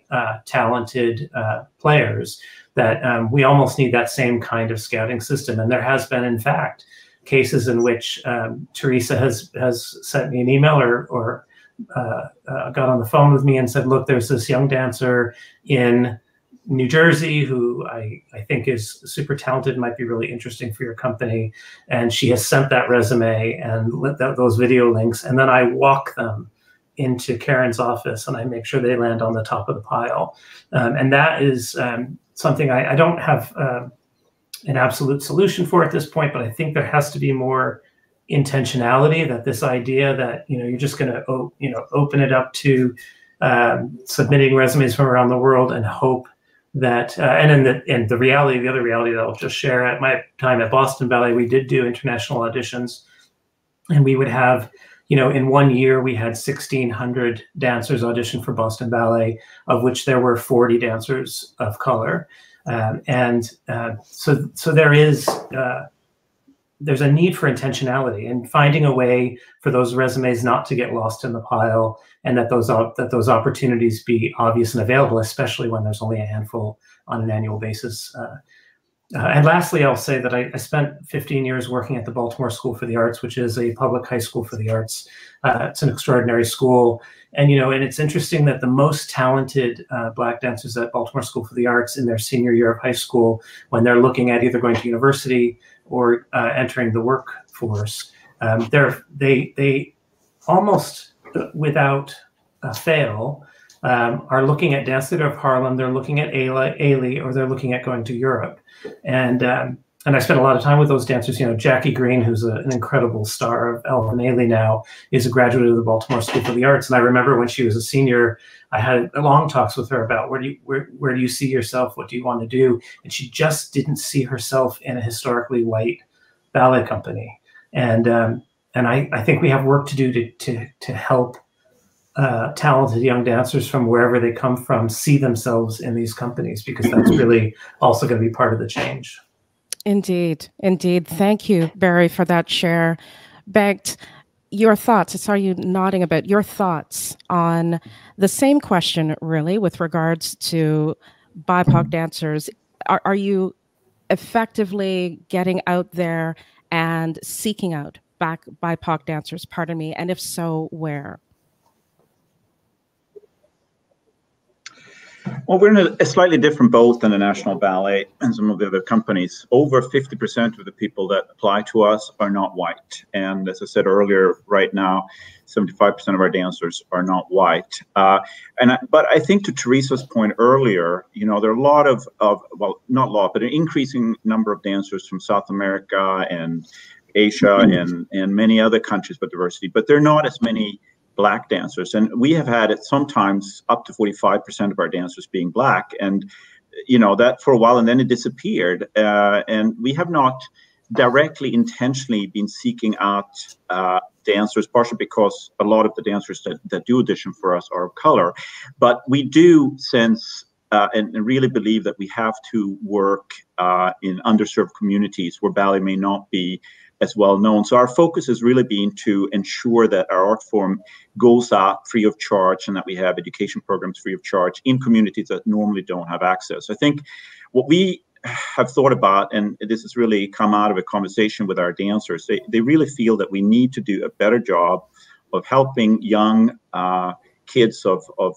talented players that um, we almost need that same kind of scouting system. And there has been, in fact, cases in which um, Theresa has has sent me an email or or uh, uh, got on the phone with me and said, "Look, there's this young dancer in New Jersey who I I think is super talented, might be really interesting for your company." And she has sent that resume and that, those video links, and then I walk them into Karen's office and I make sure they land on the top of the pile. Um, and that is um, something I, I don't have uh, an absolute solution for at this point, but I think there has to be more intentionality that this idea that you know you're just going to you know open it up to um, submitting resumes from around the world and hope that uh, and in the and the reality the other reality that I'll just share at my time at Boston Ballet we did do international auditions. And we would have you know in one year we had 1600 dancers audition for Boston Ballet of which there were 40 dancers of color um, and uh, so, so there is uh, there's a need for intentionality and finding a way for those resumes not to get lost in the pile, and that those that those opportunities be obvious and available, especially when there's only a handful on an annual basis. Uh, uh, and lastly, I'll say that I, I, spent 15 years working at the Baltimore School for the Arts, which is a public high school for the arts. Uh, it's an extraordinary school, and you know, and it's interesting that the most talented uh, Black dancers at Baltimore School for the Arts in their senior year of high school, when they're looking at either going to university or uh, entering the workforce, um, they're they they almost uh, without fail um, are looking at Dance of Harlem, they're looking at Ailey, or they're looking at going to Europe. And um, and I spent a lot of time with those dancers. You know, Jackie Green, who's a, an incredible star of and Ailey now, is a graduate of the Baltimore School for the Arts. And I remember when she was a senior, I had long talks with her about where do you where, where do you see yourself? What do you want to do? And she just didn't see herself in a historically white ballet company. And um, and I, I think we have work to do to to to help uh, talented young dancers from wherever they come from see themselves in these companies because that's really also going to be part of the change. Indeed, indeed. Thank you, Barry, for that share. Bengt your thoughts. I saw you nodding about. Your thoughts on the same question, really, with regards to BIPOC dancers. Are, are you effectively getting out there and seeking out back BIPOC dancers? Pardon me, and if so, where? Well, we're in a, slightly different boat than the National Ballet and some of the other companies. Over 50% of the people that apply to us are not white. And as I said earlier, right now, 75% of our dancers are not white. Uh, and I, But I think to Theresa's point earlier, you know, there are a lot of, of, well, not a lot, but an increasing number of dancers from South America and Asia and, and many other countries with diversity, but there are not as many black dancers. And we have had it sometimes up to 45% of our dancers being black. And, you know, that for a while and then it disappeared. Uh, and we have not directly, intentionally been seeking out uh, dancers, partially because a lot of the dancers that, that do audition for us are of color. But we do sense uh, and, and, really believe that we have to work uh, in underserved communities where ballet may not be as well known. So our focus has really been to ensure that our art form goes out free of charge and that we have education programs free of charge in communities that normally don't have access. I think what we have thought about, and this has really come out of a conversation with our dancers, they, they really feel that we need to do a better job of helping young uh, kids of, of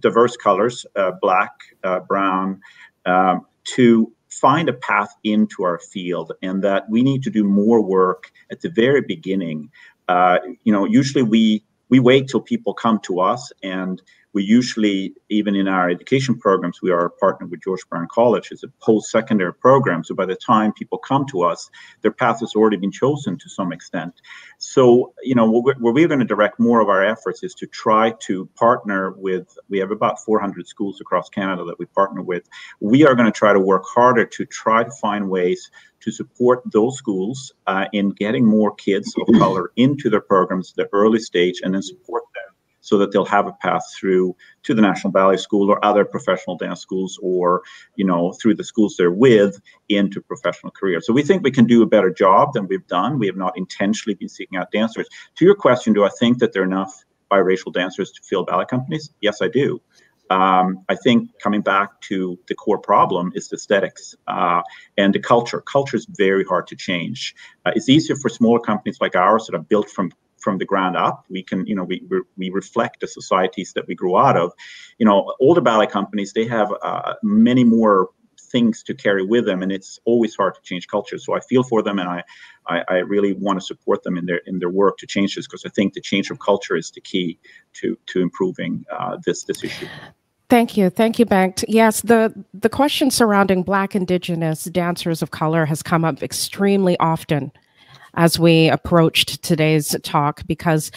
diverse colors, uh, black, uh, brown, um, to find a path into our field and that we need to do more work at the very beginning. Uh, you know, usually we we wait till people come to us and we usually, even in our education programs, we are partnered with George Brown College. It's a post-secondary program. So by the time people come to us, their path has already been chosen to some extent. So, you know, where we're going to direct more of our efforts is to try to partner with, we have about 400 schools across Canada that we partner with. We are going to try to work harder to try to find ways to support those schools uh, in getting more kids of color into their programs at the early stage and then support so that they'll have a path through to the National Ballet School or other professional dance schools or, you know, through the schools they're with into professional career. So we think we can do a better job than we've done. We have not intentionally been seeking out dancers. To your question, do I think that there are enough biracial dancers to fill ballet companies? Yes, I do. Um, I think coming back to the core problem is the aesthetics uh, and the culture. Culture is very hard to change. Uh, it's easier for smaller companies like ours that are built from from the ground up. We can, you know, we we reflect the societies that we grew out of. You know, older ballet companies they have uh, many more things to carry with them, and it's always hard to change culture. So I feel for them, and I I, I really want to support them in their in their work to change this because I think the change of culture is the key to to improving uh, this this issue. Thank you. Thank you, Bengt. Yes, the, the question surrounding Black, Indigenous dancers of color has come up extremely often as we approached today's talk because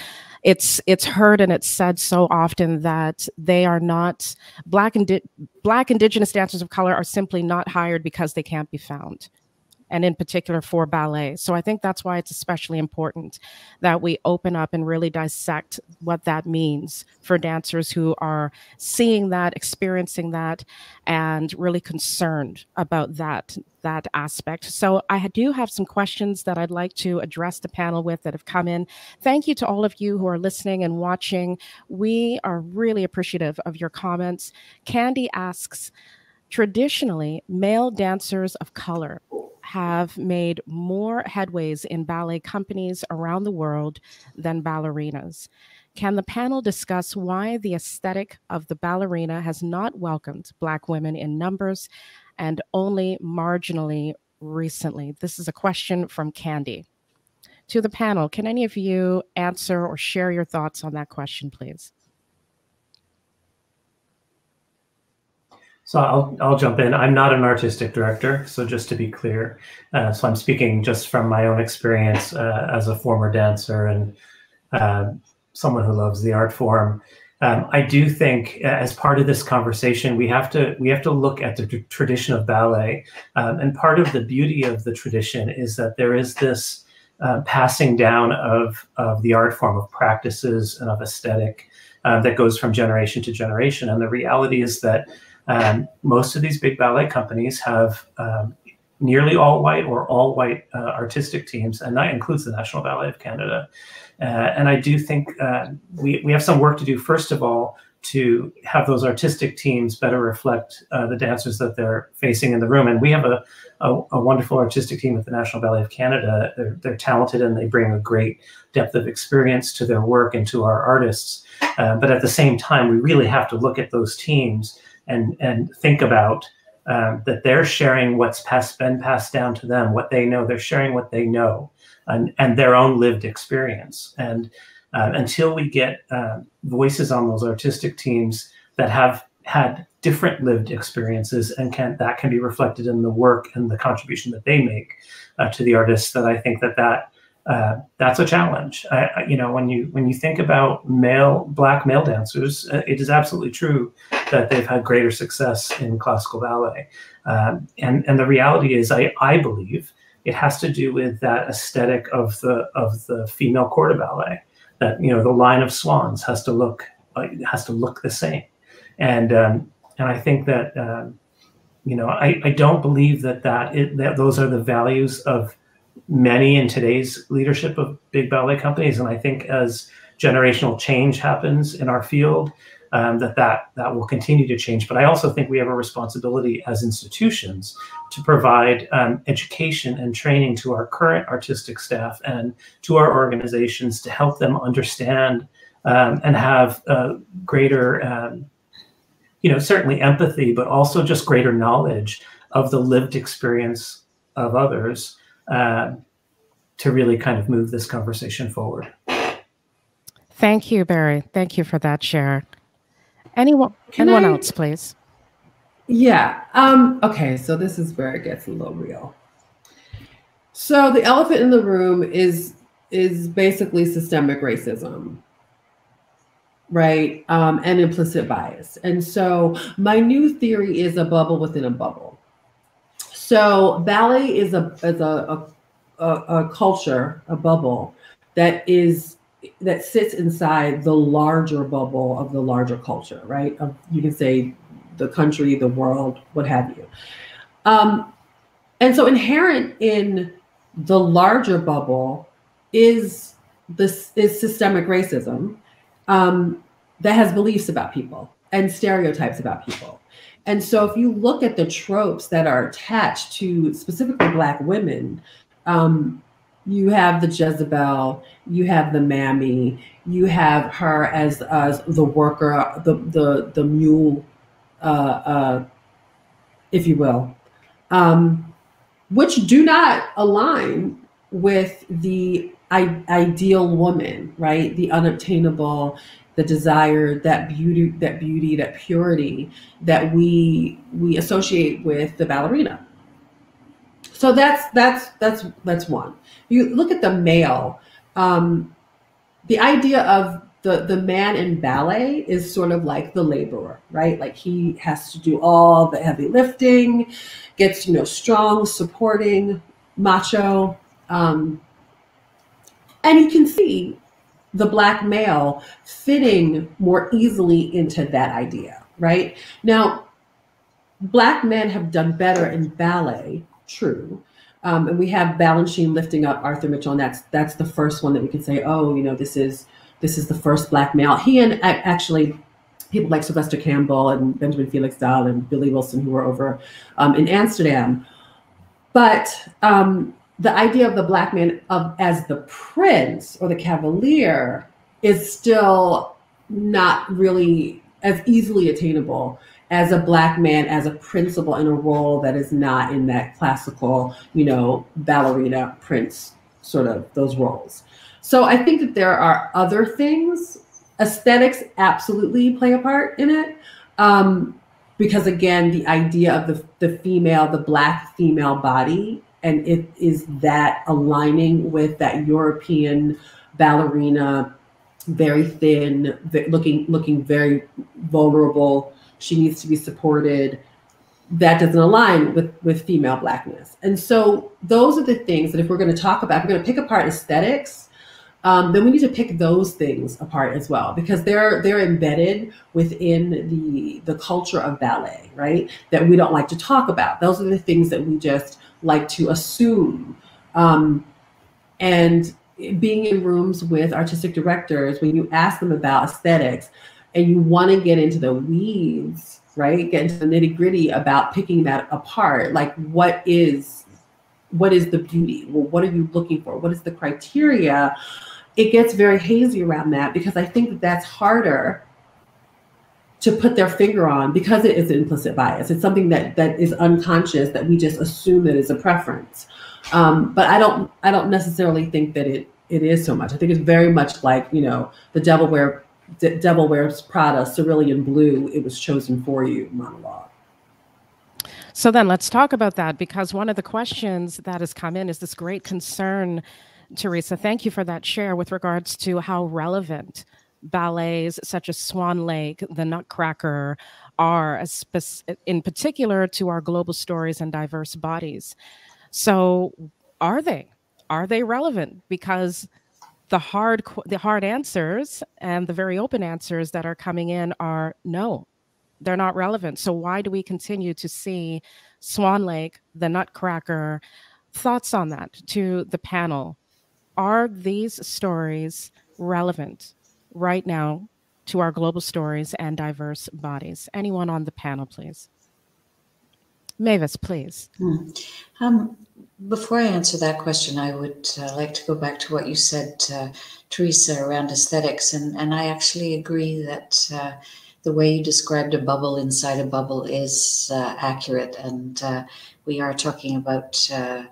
it's it's heard and it's said so often that they are not black and black indigenous dancers of color are simply not hired because they can't be found and in particular for ballet. So I think that's why it's especially important that we open up and really dissect what that means for dancers who are seeing that, experiencing that, and really concerned about that that aspect. So I do have some questions that I'd like to address the panel with that have come in. Thank you to all of you who are listening and watching. We are really appreciative of your comments. Candy asks, traditionally, male dancers of color have made more headways in ballet companies around the world than ballerinas. Can the panel discuss why the aesthetic of the ballerina has not welcomed Black women in numbers and only marginally recently? This is a question from Candy. To the panel, can any of you answer or share your thoughts on that question, please? So I'll, I'll jump in. I'm not an artistic director, so just to be clear. Uh, so I'm speaking just from my own experience uh, as a former dancer and uh, someone who loves the art form. Um, I do think, uh, as part of this conversation, we have to we have to look at the tradition of ballet, um, and part of the beauty of the tradition is that there is this uh, passing down of of the art form of practices and of aesthetic uh, that goes from generation to generation. And the reality is that um, most of these big ballet companies have um, nearly all white or all white uh, artistic teams, and that includes the National Ballet of Canada. Uh, and I do think uh, we, we have some work to do, first of all, to have those artistic teams better reflect uh, the dancers that they're facing in the room. And we have a, a, a, wonderful artistic team at the National Ballet of Canada. They're, they're talented and they bring a great depth of experience to their work and to our artists. Uh, but at the same time, we really have to look at those teams and and think about um, that they're sharing what's passed, been passed down to them, what they know. They're sharing what they know, and and their own lived experience. And uh, until we get uh, voices on those artistic teams that have had different lived experiences and can that can be reflected in the work and the contribution that they make uh, to the artists, that I think that that uh, that's a challenge. I, you know, when you when you think about male black male dancers, uh, it is absolutely true that they've had greater success in classical ballet. Um, and and the reality is, I I believe it has to do with that aesthetic of the of the female de ballet. That you know, the line of swans has to look has to look the same, and um, and I think that. Um, you know, I, I don't believe that that, it, that those are the values of many in today's leadership of big ballet companies. And I think as generational change happens in our field, um, that, that that will continue to change. But I also think we have a responsibility as institutions to provide um, education and training to our current artistic staff and to our organizations to help them understand um, and have uh, greater, um, you know, certainly empathy, but also just greater knowledge of the lived experience of others uh, to really kind of move this conversation forward. Thank you, Barry. Thank you for that share. Anyone, Can anyone I, else, please? Yeah. Um, okay. So this is where it gets a little real. So the elephant in the room is is basically systemic racism, right? Um, and implicit bias. And so my new theory is a bubble within a bubble. So ballet is a is a, a, a culture, a bubble that is that sits inside the larger bubble of the larger culture, right? Of, you can say the country, the world, what have you. Um, and so inherent in the larger bubble is this is systemic racism um, that has beliefs about people and stereotypes about people. And so if you look at the tropes that are attached to specifically black women, um, you have the Jezebel, you have the mammy, you have her as as the worker, the the the mule, uh, uh, if you will, um, which do not align with the I- ideal woman, right? The unobtainable, the desire, that beauty, that beauty, that purity that we we associate with the ballerina. So that's that's that's that's one. You look at the male. Um, the idea of the the man in ballet is sort of like the laborer, right? Like he has to do all the heavy lifting, gets you know strong, supporting, macho. Um, and you can see the black male fitting more easily into that idea, right? Now, black men have done better in ballet, true. Um, and we have Balanchine lifting up Arthur Mitchell, and that's that's the first one that we can say, oh, you know, this is this is the first black male. He and actually people like Sylvester Campbell and Benjamin Feliksdal and Billy Wilson, who were over um, in Amsterdam. But um, the idea of the black man of as the prince or the cavalier is still not really as easily attainable as a black man as a principal in a role that is not in that classical you know ballerina prince sort of those roles. So i think that there are other things. Aesthetics absolutely play a part in it um, because again the idea of the, the female the black female body and it is that aligning with that European ballerina, very thin, looking looking very vulnerable. She needs to be supported. That doesn't align with with female blackness, and so those are the things that if we're going to talk about, we're going to pick apart aesthetics. Um, then we need to pick those things apart as well because they're they're embedded within the the culture of ballet, right? That we don't like to talk about. Those are the things that we just like to assume. Um, and being in rooms with artistic directors, when you ask them about aesthetics and you want to get into the weeds, right? Get into the nitty gritty about picking that apart. Like, what is what is the beauty? Well, what are you looking for? What is the criteria? It gets very hazy around that because I think that that's harder to put their finger on because it is implicit bias. It's something that that is unconscious that we just assume that is a preference. Um, but I don't I don't necessarily think that it it is so much. I think it's very much like you know the devil wear the devil wears Prada, cerulean blue. It was chosen for you monologue. So then let's talk about that because one of the questions that has come in is this great concern, Theresa. Thank you for that share with regards to how relevant ballets such as Swan Lake, The Nutcracker, are in particular to our global stories and diverse bodies. So, are they? Are they relevant? Because the hard the hard answers and the very open answers that are coming in are no they're not relevant so why do we continue to see swan lake the nutcracker thoughts on that to the panel are these stories relevant right now to our global stories and diverse bodies. Anyone on the panel, please? Mavis, please. Hmm. Um, before I answer that question, I would uh, like to go back to what you said, uh, Theresa, around aesthetics. And, and I actually agree that uh, the way you described a bubble inside a bubble is uh, accurate. And uh, we are talking about uh,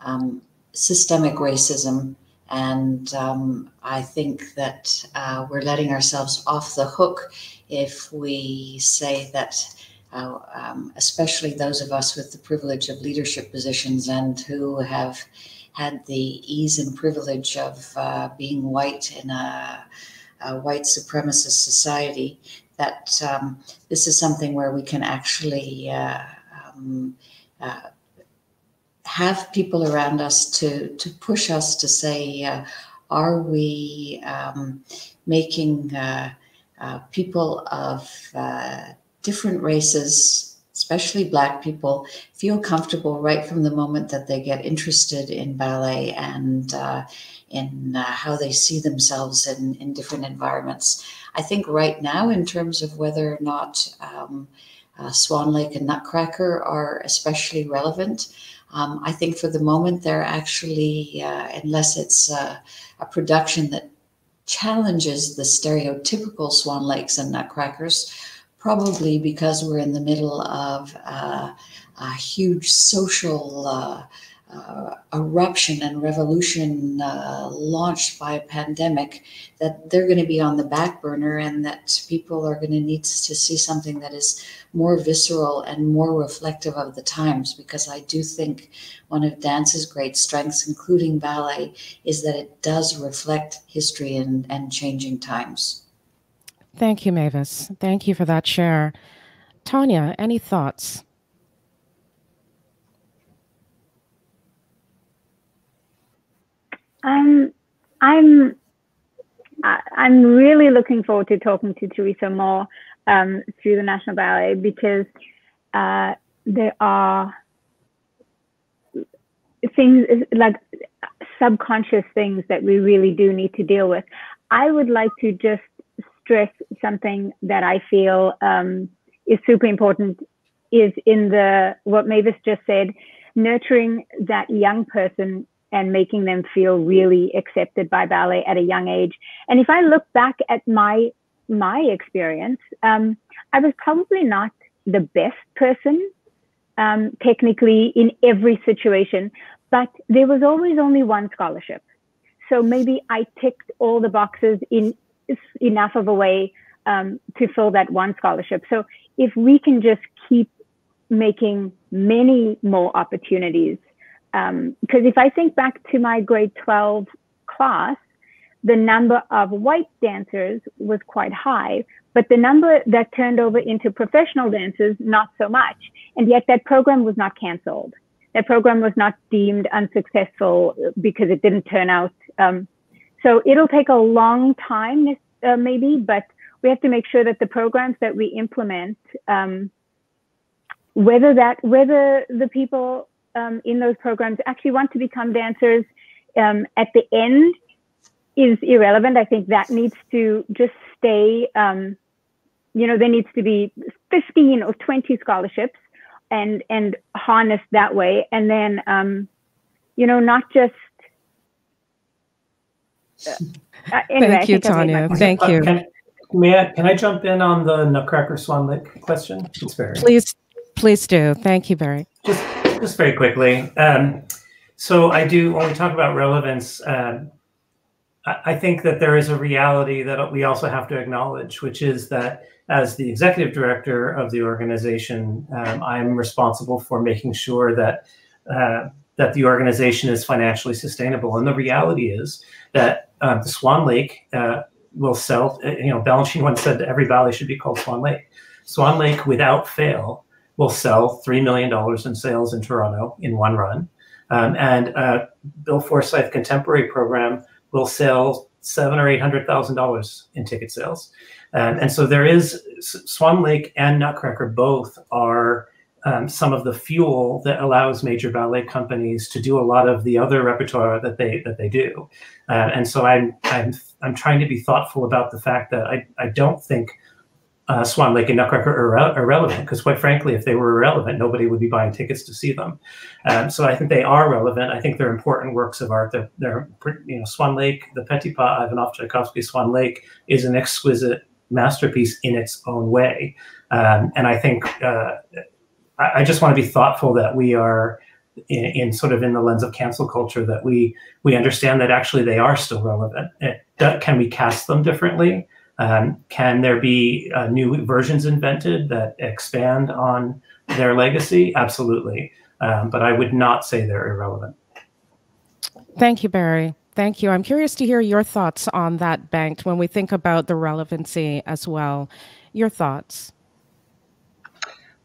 um, systemic racism. And um, I think that uh, we're letting ourselves off the hook if we say that, uh, um, especially those of us with the privilege of leadership positions and who have had the ease and privilege of uh, being white in a, a, white supremacist society, that um, this is something where we can actually uh, um, uh, have people around us to to push us to say, uh, are we um, making uh, uh, people of uh, different races, especially Black people, feel comfortable right from the moment that they get interested in ballet and in how they see themselves in, in different environments. I think right now, in terms of whether or not um, uh, Swan Lake and Nutcracker are especially relevant, um, I think for the moment they're actually, uh, unless it's uh, a production that challenges the stereotypical Swan Lakes and Nutcrackers, probably because we're in the middle of uh, a huge social uh, eruption and revolution uh, launched by a pandemic that they're going to be on the back burner and that people are going to need to see something that is more visceral and more reflective of the times. Because i do think one of dance's great strengths including ballet is that it does reflect history and, and changing times. Thank you mavis. Thank you for that share. Tanya any thoughts Um, I'm I'm really looking forward to talking to Theresa more um, through the National Ballet because uh, there are things like subconscious things that we really do need to deal with. I would like to just stress something that I feel um, is super important is in the what Mavis just said, nurturing that young person and making them feel really accepted by ballet at a young age. And if I look back at my my experience, um, I was probably not the best person um, technically in every situation, but there was always only one scholarship. So maybe I ticked all the boxes in enough of a way um, to fill that one scholarship. So if we can just keep making many more opportunities um, because if I think back to my grade 12 class, the number of white dancers was quite high, but the number that turned over into professional dancers, not so much. And yet that program was not canceled. That program was not deemed unsuccessful because it didn't turn out. Um, so it'll take a long time, uh, maybe, but we have to make sure that the programs that we implement, um, whether that, whether the people um, in those programs actually want to become dancers um, at the end is irrelevant. I think that needs to just stay. Um, you know, there needs to be 15 or 20 scholarships and and harnessed that way, and then um, you know, not just. Uh, uh anyway, Thank you, Tanya. Thank you. Can, may I, can I jump in on the Nutcracker Swan Lake question? It's very. Please, please do. Thank you, Barry. Just just very quickly. Um, so I do, when we talk about relevance, um, I, think that there is a reality that we also have to acknowledge, which is that as the executive director of the organization, um, I'm responsible for making sure that uh, that the organization is financially sustainable. And the reality is that uh, the Swan Lake uh, will sell. Uh, you know, Balanchine once said that every valley should be called Swan Lake. Swan Lake, without fail, will sell $3 million in sales in Toronto in one run. Um, and uh, Bill Forsythe Contemporary Program will sell seven or eight hundred thousand dollars in ticket sales, um, and so there is Swan Lake and Nutcracker both are um, some of the fuel that allows major ballet companies to do a lot of the other repertoire that they that they do, uh, and so I'm I'm I'm trying to be thoughtful about the fact that I I don't think uh, Swan Lake and Nutcracker are irre- irrelevant because, quite frankly, if they were irrelevant, nobody would be buying tickets to see them. Um, so I think they are relevant. I think they're important works of art. They're, they're you know, Swan Lake, the Petipa Ivanov Tchaikovsky Swan Lake is an exquisite masterpiece in its own way. Um, and I think uh, I, I, just want to be thoughtful that we are in, in, sort of in the lens of cancel culture that we we understand that actually they are still relevant. It, can we cast them differently? Um, can there be uh, new versions invented that expand on their legacy? Absolutely. Um, but I would not say they're irrelevant. Thank you, Barry. Thank you. I'm curious to hear your thoughts on that, Bengt, when we think about the relevancy as well. Your thoughts?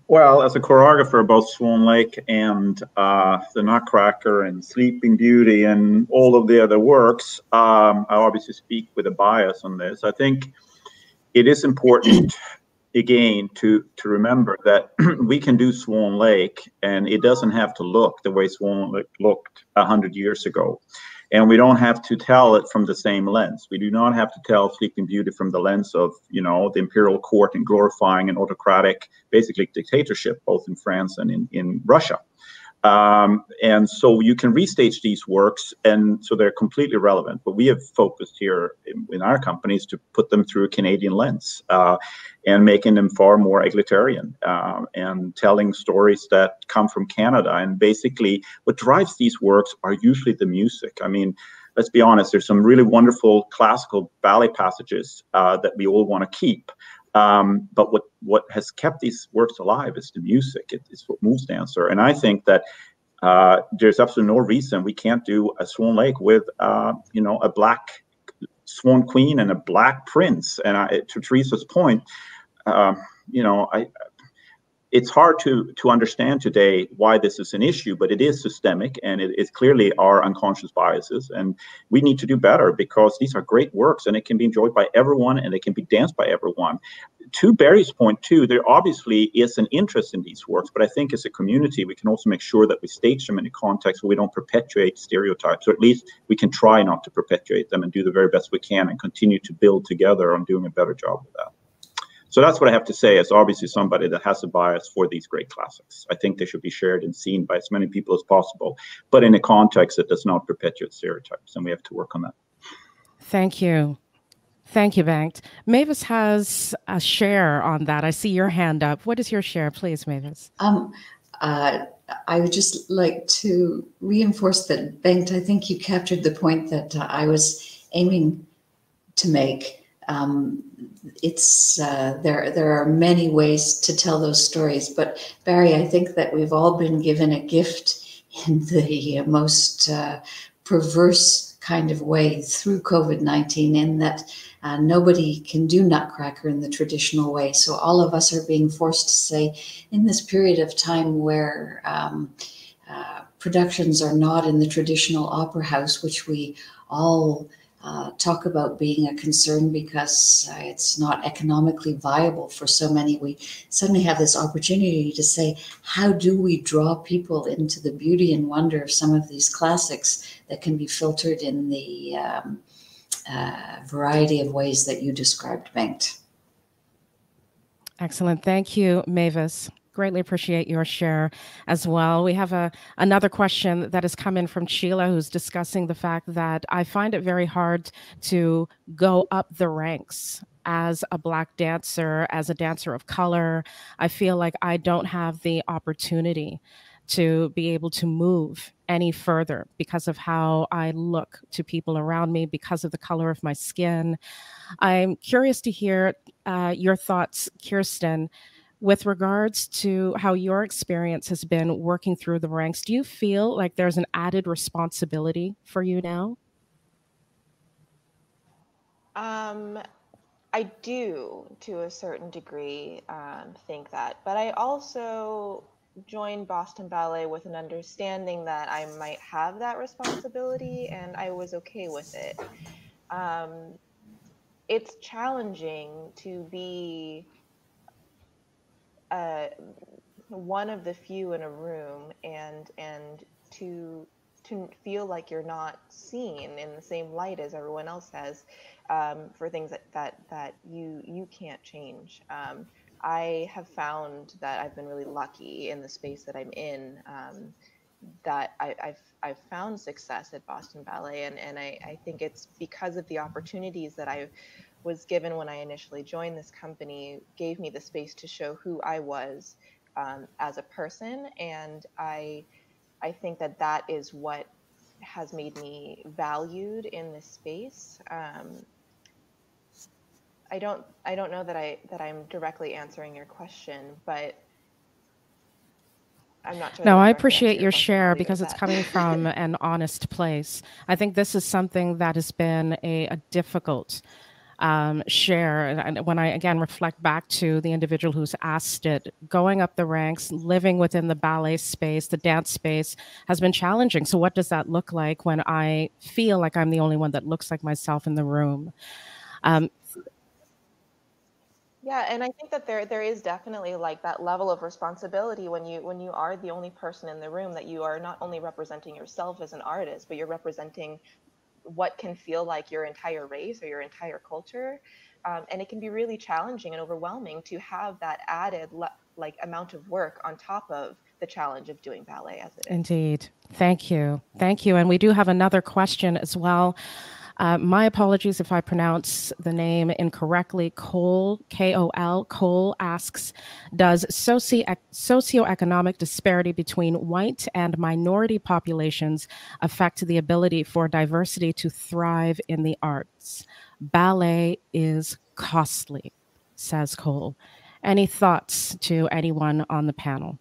Well, as a choreographer, both Swan Lake and uh, The Nutcracker and Sleeping Beauty and all of the other works, um, I obviously speak with a bias on this. I think it is important, again, to to remember that we can do Swan Lake, and it doesn't have to look the way Swan Lake looked a hundred years ago and we don't have to tell it from the same lens. We do not have to tell Sleeping Beauty from the lens of, you know, the imperial court and glorifying an autocratic, basically dictatorship, both in France and in, in Russia. Um, and so you can restage these works, and so they're completely relevant. But we have focused here in, in our companies to put them through a Canadian lens uh, and making them far more egalitarian uh, and telling stories that come from Canada. And basically, what drives these works are usually the music. I mean, let's be honest, there's some really wonderful classical ballet passages uh, that we all want to keep. Um, but what what has kept these works alive is the music. It, it's what moves dancer, and I think that uh, there's absolutely no reason we can't do a Swan Lake with uh, you know a black Swan Queen and a black prince. And I, to Theresa's point, uh, you know, I it's hard to to understand today why this is an issue, but it is systemic and it is clearly our unconscious biases, and we need to do better because these are great works and it can be enjoyed by everyone and it can be danced by everyone. To Barry's point too, there obviously is an interest in these works, but I think as a community we can also make sure that we stage them in a context where we don't perpetuate stereotypes, or at least we can try not to perpetuate them and do the very best we can and continue to build together on doing a better job with that. So that's what I have to say as obviously somebody that has a bias for these great classics. I think they should be shared and seen by as many people as possible, but in a context that does not perpetuate stereotypes, and we have to work on that. Thank you. Thank you, Bengt. Mavis has a share on that. I see your hand up. What is your share, please, Mavis? Um, uh, I would just like to reinforce that, Bengt, I think you captured the point that uh, I was aiming to make um, it's uh, there. There are many ways to tell those stories, but Barry, I think that we've all been given a gift in the most uh, perverse kind of way through COVID nineteen, in that uh, nobody can do Nutcracker in the traditional way. So all of us are being forced to say, in this period of time where um, uh, productions are not in the traditional opera house, which we all uh, talk about being a concern because uh, it's not economically viable for so many. We suddenly have this opportunity to say, how do we draw people into the beauty and wonder of some of these classics that can be filtered in the um, uh, variety of ways that you described, Bengt? Excellent. Thank you, Mavis greatly appreciate your share as well. We have a another question that has come in from Sheila, who's discussing the fact that I find it very hard to go up the ranks as a black dancer, as a dancer of color. I feel like I don't have the opportunity to be able to move any further because of how I look to people around me, because of the color of my skin. I'm curious to hear uh, your thoughts, Chyrstyn, with regards to how your experience has been working through the ranks, do you feel like there's an added responsibility for you now? Um, I do, to a certain degree, um, think that. But I also joined Boston Ballet with an understanding that I might have that responsibility, and I was okay with it. Um, it's challenging to be uh, one of the few in a room and and to to feel like you're not seen in the same light as everyone else has um, for things that, that that you you can't change. Um, I have found that I've been really lucky in the space that I'm in. Um, that I, have I've found success at Boston Ballet, and and I, I think it's because of the opportunities that I've was given when I initially joined this company gave me the space to show who I was um, as a person, and I I think that that is what has made me valued in this space. Um, I don't I don't know that I that I'm directly answering your question, but I'm not sure. No, I appreciate your share because it's coming from an honest place. I think this is something that has been a, a difficult um, share. And when I again reflect back to the individual who's asked it, going up the ranks, living within the ballet space, the dance space has been challenging. So, what does that look like when I feel like I'm the only one that looks like myself in the room? Um, yeah, and I think that there there is definitely like that level of responsibility when you when you are the only person in the room that you are not only representing yourself as an artist, but you're representing what can feel like your entire race or your entire culture. Um, and it can be really challenging and overwhelming to have that added le- like amount of work on top of the challenge of doing ballet as it is. Indeed. Thank you. Thank you. And we do have another question as well. Uh, my apologies if I pronounce the name incorrectly. Cole, K O L, Cole asks Does socio- socioeconomic disparity between white and minority populations affect the ability for diversity to thrive in the arts? Ballet is costly, says Cole. Any thoughts to anyone on the panel?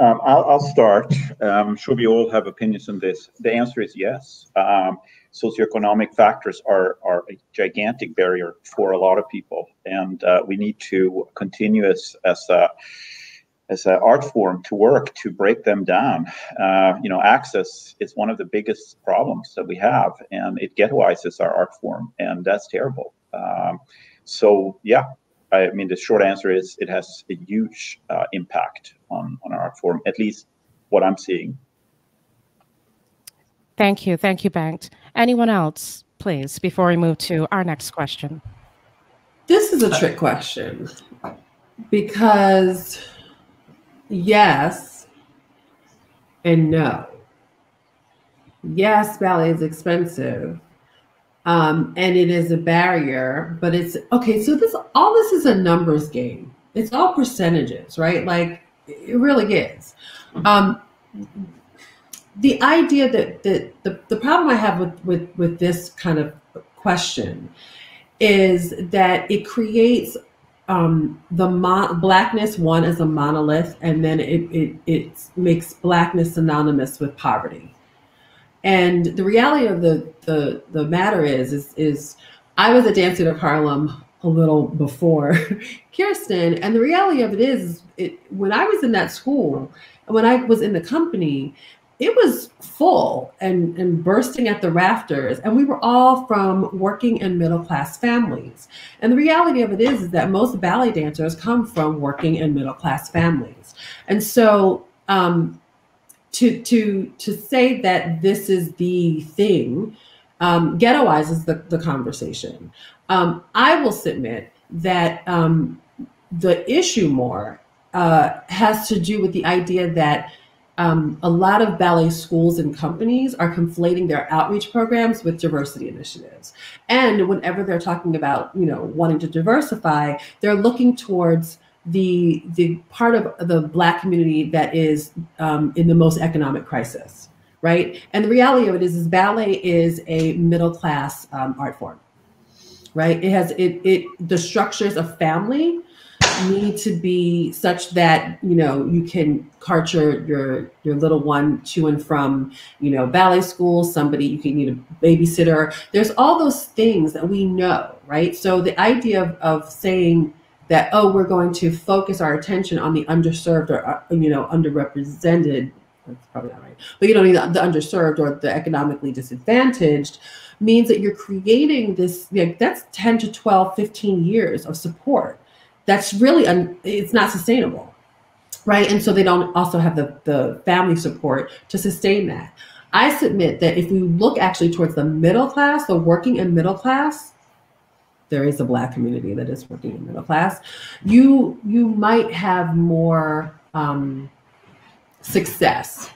Um, I'll, I'll, start. Um, I'm sure we all have opinions on this. The answer is yes. Um, socioeconomic factors are, are a gigantic barrier for a lot of people, and uh, we need to continue as, as a as an art form to work to break them down. Uh, you know, access is one of the biggest problems that we have, and it ghettoizes our art form, and that's terrible. Um, so, yeah, I mean, the short answer is it has a huge uh, impact on, on our art form, at least what I'm seeing. Thank you. Thank you, Bengt. Anyone else, please, before we move to our next question? This is a trick question because yes and no. Yes, ballet is expensive um, and it is a barrier. But it's okay. So this all this is a numbers game. It's all percentages, right? Like it really is. Um, the idea that, that the, the problem I have with, with, with this kind of question is that it creates um, the mo- blackness one as a monolith, and then it, it, it makes blackness synonymous with poverty. And the reality of the the the matter is is is I was a dancer Theater Harlem a little before Chyrstyn, and the reality of it is, it when I was in that school and when I was in the company, it was full and, and bursting at the rafters. And we were all from working and middle class families. And the reality of it is, is that most ballet dancers come from working and middle class families. And so um, to to to say that this is the thing um, ghettoizes the, the conversation. Um, I will submit that um, the issue more uh, has to do with the idea that um, a lot of ballet schools and companies are conflating their outreach programs with diversity initiatives. And whenever they're talking about, you know, wanting to diversify, they're looking towards the the part of the black community that is um, in the most economic crisis right? And the reality of it is is ballet is a middle class um, art form right? It has it it the structures of family need to be such that you know you can cart your your your little one to and from you know ballet school somebody you can need a babysitter. There's all those things that we know right? So the idea of, of saying that oh we're going to focus our attention on the underserved or uh, you know underrepresented. That's probably not right. But you know the, the underserved or the economically disadvantaged means that you're creating this like that's 10 to 12 15 years of support. That's really un, it's not sustainable right? And so they don't also have the the family support to sustain that. I submit that if we look actually towards the middle class the working and middle class there is a black community that is working in middle class, you you might have more um, success,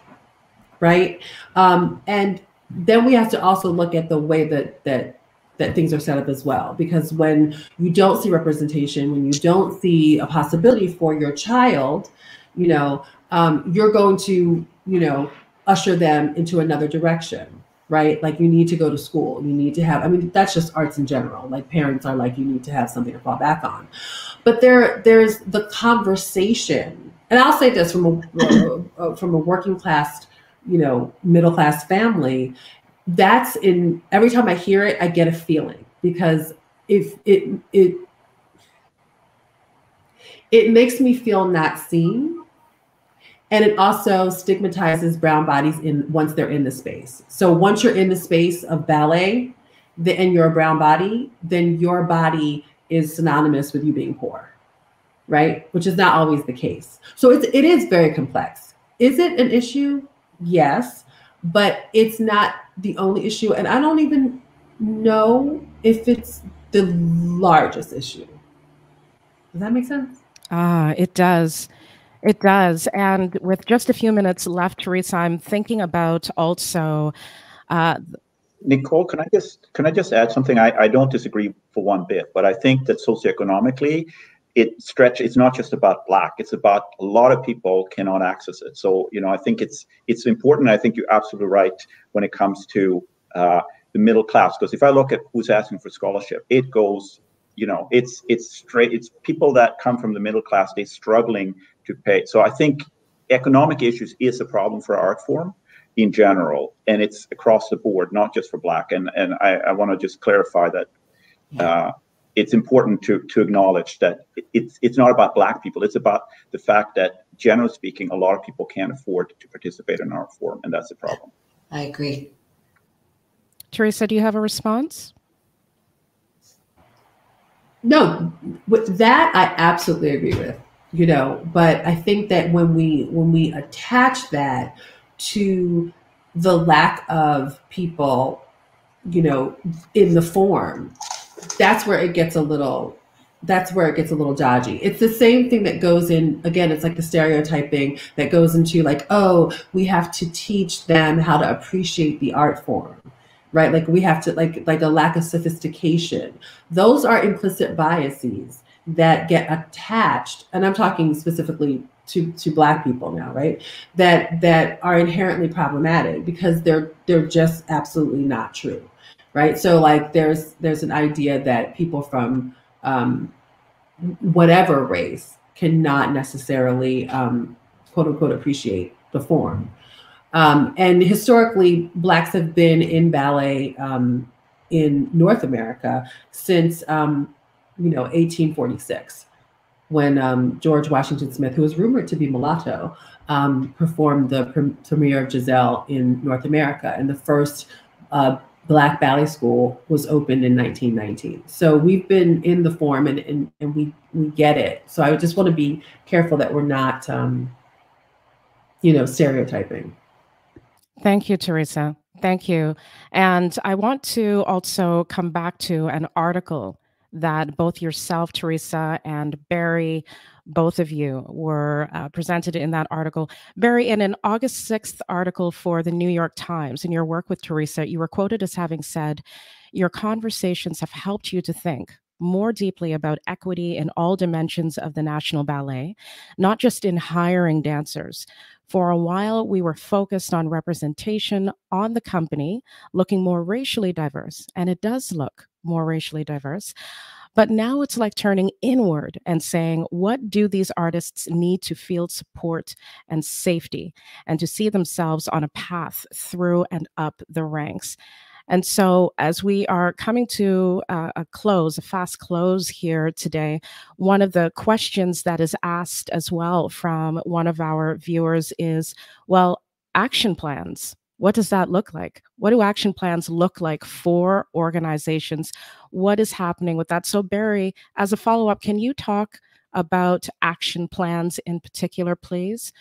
right? Um, and then we have to also look at the way that that that things are set up as well. Because when you don't see representation when you don't see a possibility for your child you know um, you're going to you know usher them into another direction right? Like you need to go to school. You need to have i mean that's just arts in general. Like parents are like you need to have something to fall back on. But there there's the conversation. And i'll say this from a uh, from a working class you know middle class family that's in every time I hear it, I get a feeling. Because if it it it makes me feel not seen and it also stigmatizes brown bodies in once they're in the space so once you're in the space of ballet the, and you're a brown body then your body is synonymous with you being poor right which is not always the case so it's it is very complex is it an issue yes but it's not the only issue. And I don't even know if it's the largest issue. Does that make sense? Ah, it does. It does. And with just a few minutes left, Theresa, I'm thinking about also. Uh, Nicole, can I just can I just add something? I, I don't disagree for one bit, but I think that socioeconomically, it stretch it's not just about black it's about a lot of people cannot access it so you know i think it's it's important i think you're absolutely right when it comes to uh, the middle class because if i look at who's asking for scholarship it goes you know it's it's straight it's people that come from the middle class they're struggling to pay so i think economic issues is a problem for art form in general and it's across the board not just for black and and i, I want to just clarify that uh, it's important to to acknowledge that it's it's not about black people. It's about the fact that, generally speaking, a lot of people can't afford to participate in art form, and that's a problem. I agree. Theresa, do you have a response? No, with that I absolutely agree with. You know, but I think that when we when we attach that to the lack of people, you know, in the form that's where it gets a little that's where it gets a little dodgy. It's the same thing that goes in again, it's like the stereotyping that goes into like, oh, we have to teach them how to appreciate the art form. Right? Like we have to like like a lack of sophistication. Those are implicit biases that get attached, and I'm talking specifically to to black people now, right? That that are inherently problematic because they're they're just absolutely not true right? So like there's there's an idea that people from um, whatever race cannot necessarily um, quote unquote appreciate the form. Um, and historically, blacks have been in ballet um, in North America since um, you know 1846, when um, George Washington Smith, who was rumored to be mulatto, um, performed the premiere of Giselle in North America, and the first uh, Black Ballet School was opened in 1919. So we've been in the form and, and, and we, we get it. So I just want to be careful that we're not, um, you know, stereotyping. Thank you, Theresa. Thank you. And I want to also come back to an article that both yourself, Theresa, and Barry both of you were uh, presented in that article. Barry, in an August 6th article for the New York Times, in your work with Theresa, you were quoted as having said, Your conversations have helped you to think more deeply about equity in all dimensions of the National Ballet, not just in hiring dancers. For a while, we were focused on representation on the company, looking more racially diverse, and it does look more racially diverse. But now it's like turning inward and saying, what do these artists need to feel support and safety and to see themselves on a path through and up the ranks? And so, as we are coming to uh, a close, a fast close here today, one of the questions that is asked as well from one of our viewers is well, action plans. What does that look like? What do action plans look like for organizations? What is happening with that? So, Barry, as a follow up, can you talk about action plans in particular, please?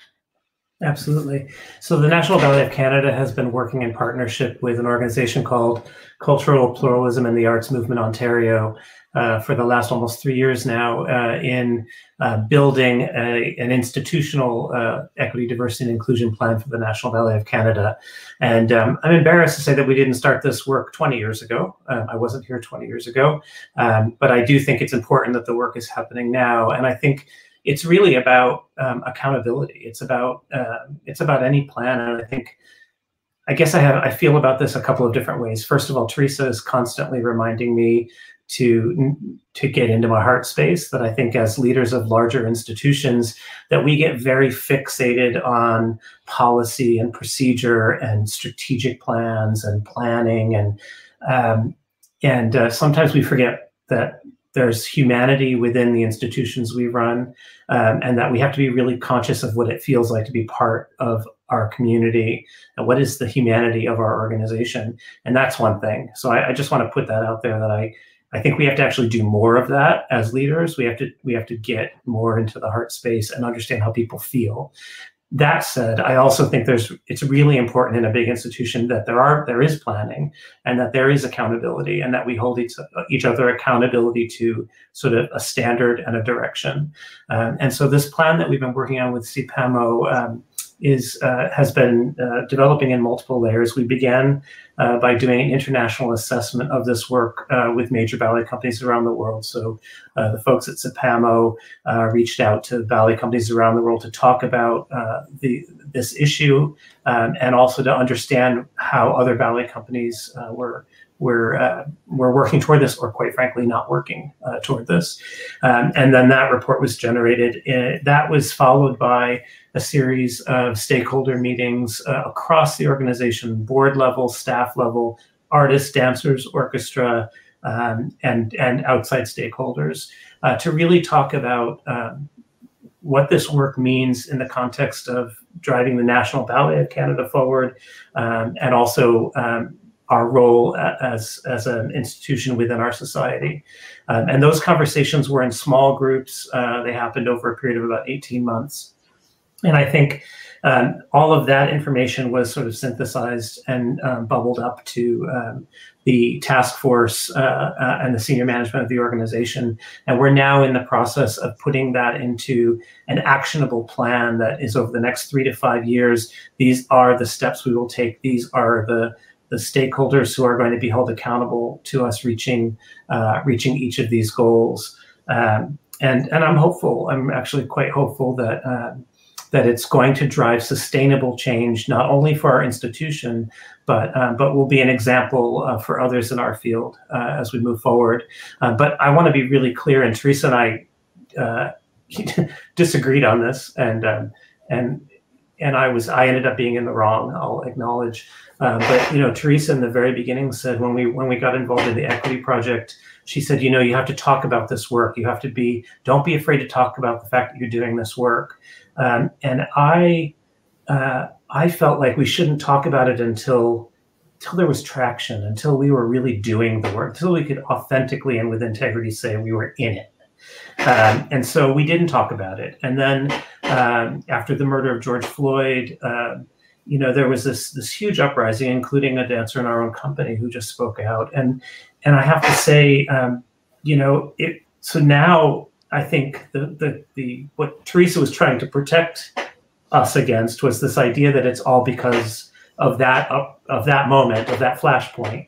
Absolutely. So the National Ballet of Canada has been working in partnership with an organization called Cultural Pluralism and the Arts Movement Ontario uh, for the last almost three years now uh, in uh, building a, an institutional uh, equity, diversity, and inclusion plan for the National Ballet of Canada. And um, I'm embarrassed to say that we didn't start this work 20 years ago. Um, I wasn't here 20 years ago, um, but I do think it's important that the work is happening now. And I think it's really about um, accountability. It's about uh, it's about any plan, and I think. I guess I have I feel about this a couple of different ways. First of all, Theresa is constantly reminding me to to get into my heart space that I think as leaders of larger institutions that we get very fixated on policy and procedure and strategic plans and planning and um, and uh, sometimes we forget that there's humanity within the institutions we run um, and that we have to be really conscious of what it feels like to be part of our community and what is the humanity of our organization and that's one thing so I, I just want to put that out there that i I think we have to actually do more of that as leaders. We have to we have to get more into the heart space and understand how people feel. That said, I also think there's it's really important in a big institution that there are there is planning and that there is accountability and that we hold each, each other accountability to sort of a standard and a direction. Um, and so this plan that we've been working on with CPAMO um, is uh, has been uh, developing in multiple layers. We began uh, by doing an international assessment of this work uh, with major ballet companies around the world. So uh, the folks at CPAMO uh, reached out to ballet companies around the world to talk about the this issue um, and also to understand how other ballet companies were we're uh, we're working toward this, or quite frankly, not working uh, toward this. Um, and then that report was generated. In, that was followed by a series of stakeholder meetings uh, across the organization, board level, staff level, artists, dancers, orchestra, um, and and outside stakeholders uh, to really talk about um, what this work means in the context of driving the National Ballet of Canada forward, um, and also um, our role as as an institution within our society. Um, and those conversations were in small groups. Uh, they happened over a period of about 18 months. And I think um, all of that information was sort of synthesized and um, bubbled up to um, the task force uh, uh, and the senior management of the organization. And we're now in the process of putting that into an actionable plan that is over the next three to five years. These are the steps we will take. These are the the stakeholders who are going to be held accountable to us reaching uh, reaching each of these goals. Um, and and I'm hopeful. I'm actually quite hopeful that um, that it's going to drive sustainable change, not only for our institution, but um, but will be an example uh, for others in our field uh, as we move forward. Uh, but I want to be really clear, and Theresa and I uh, disagreed on this, and um, and and I was I ended up being in the wrong. I'll acknowledge, uh, but you know, Theresa in the very beginning said when we when we got involved in the equity project, she said, you know, you have to talk about this work. You have to be don't be afraid to talk about the fact that you're doing this work. Um, and I, uh, I felt like we shouldn't talk about it until until there was traction, until we were really doing the work, until we could authentically and with integrity say we were in it. Um, and so we didn't talk about it. And then um, after the murder of George Floyd, uh, you know, there was this this huge uprising, including a dancer in our own company who just spoke out. And and I have to say, um, you know, it. So now I think the, the, the what Theresa was trying to protect us against was this idea that it's all because of that of that moment of that flashpoint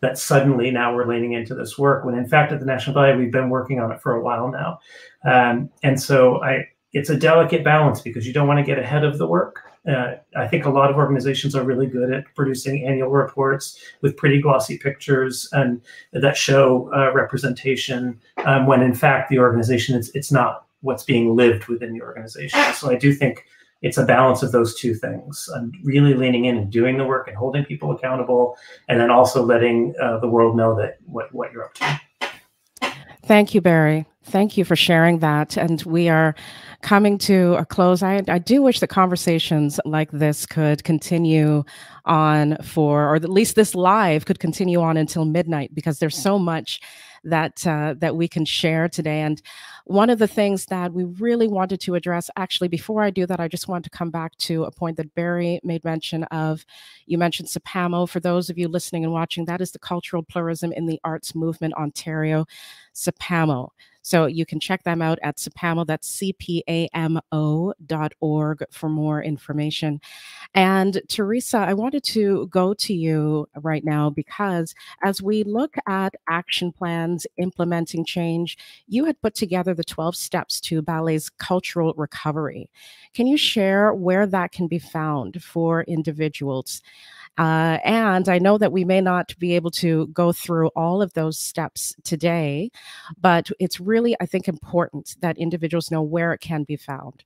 that suddenly now we're leaning into this work when in fact at the National Ballet we've been working on it for a while now, um, and so I it's a delicate balance because you don't want to get ahead of the work, uh, I think a lot of organizations are really good at producing annual reports with pretty glossy pictures and that show uh, representation um, when in fact the organization it's, it's not what's being lived within the organization. So I do think it's a balance of those two things and really leaning in and doing the work and holding people accountable and then also letting uh, the world know that what, what you're up to. Thank you, Barry. Thank you for sharing that. And we are coming to a close. I, I do wish that conversations like this could continue on for, or at least this live could continue on until midnight because there's so much that uh, that we can share today. And one of the things that we really wanted to address, actually, before I do that, I just want to come back to a point that Barry made mention of. You mentioned CPAMO. For those of you listening and watching, that is the Cultural Pluralism in the Arts Movement Ontario, CPAMO. So you can check them out at CPAMO, that's C-P-A-M-O dot org for more information. And Theresa, I wanted to go to you right now because as we look at action plans implementing change, you had put together the 12 steps to ballet's cultural recovery. Can you share where that can be found for individuals? Uh, and I know that we may not be able to go through all of those steps today, but it's really, I think, important that individuals know where it can be found.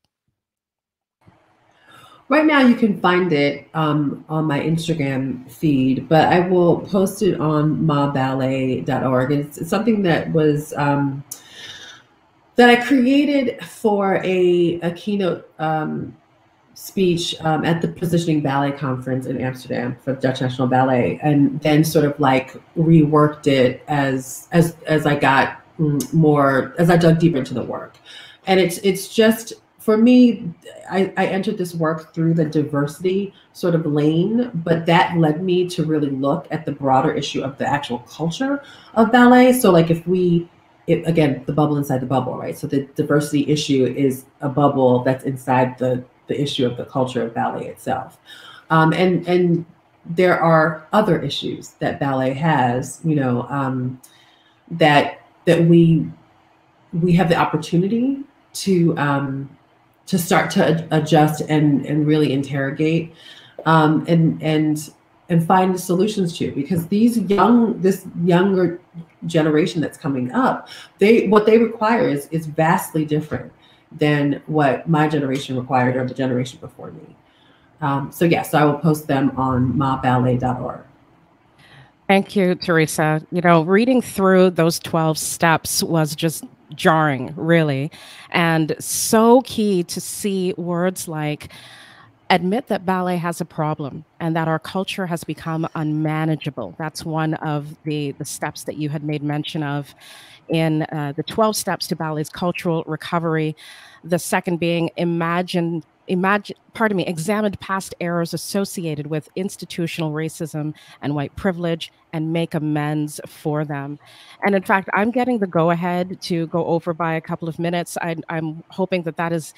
Right now, you can find it um, on my Instagram feed, but I will post it on mobballet.org. It's, it's something that was um, that I created for a, a keynote um, speech um, at the Positioning Ballet Conference in Amsterdam for the Dutch National Ballet, and then sort of like reworked it as as as I got more as I dug deeper into the work, and it's it's just for me. I, I entered this work through the diversity sort of lane, but that led me to really look at the broader issue of the actual culture of ballet. So, like, if we it, again, the bubble inside the bubble, right? So the diversity issue is a bubble that's inside the the issue of the culture of ballet itself. Um, and and there are other issues that ballet has, you know, um, that that we we have the opportunity to um, to start to adjust and and really interrogate um, and and and find solutions to because these young this younger generation that's coming up they what they require is is vastly different than what my generation required or the generation before me. Um, so yes, I will post them on mobballet.org. Thank you, Theresa. You know, reading through those 12 steps was just jarring, really, and so key to see words like admit that ballet has a problem and that our culture has become unmanageable. That's one of the, the steps that you had made mention of in uh, the 12 steps to ballet's cultural recovery. The second being imagine imagine pardon me examined past errors associated with institutional racism and white privilege and make amends for them and in fact i'm getting the go ahead to go over by a couple of minutes I, i'm hoping that that is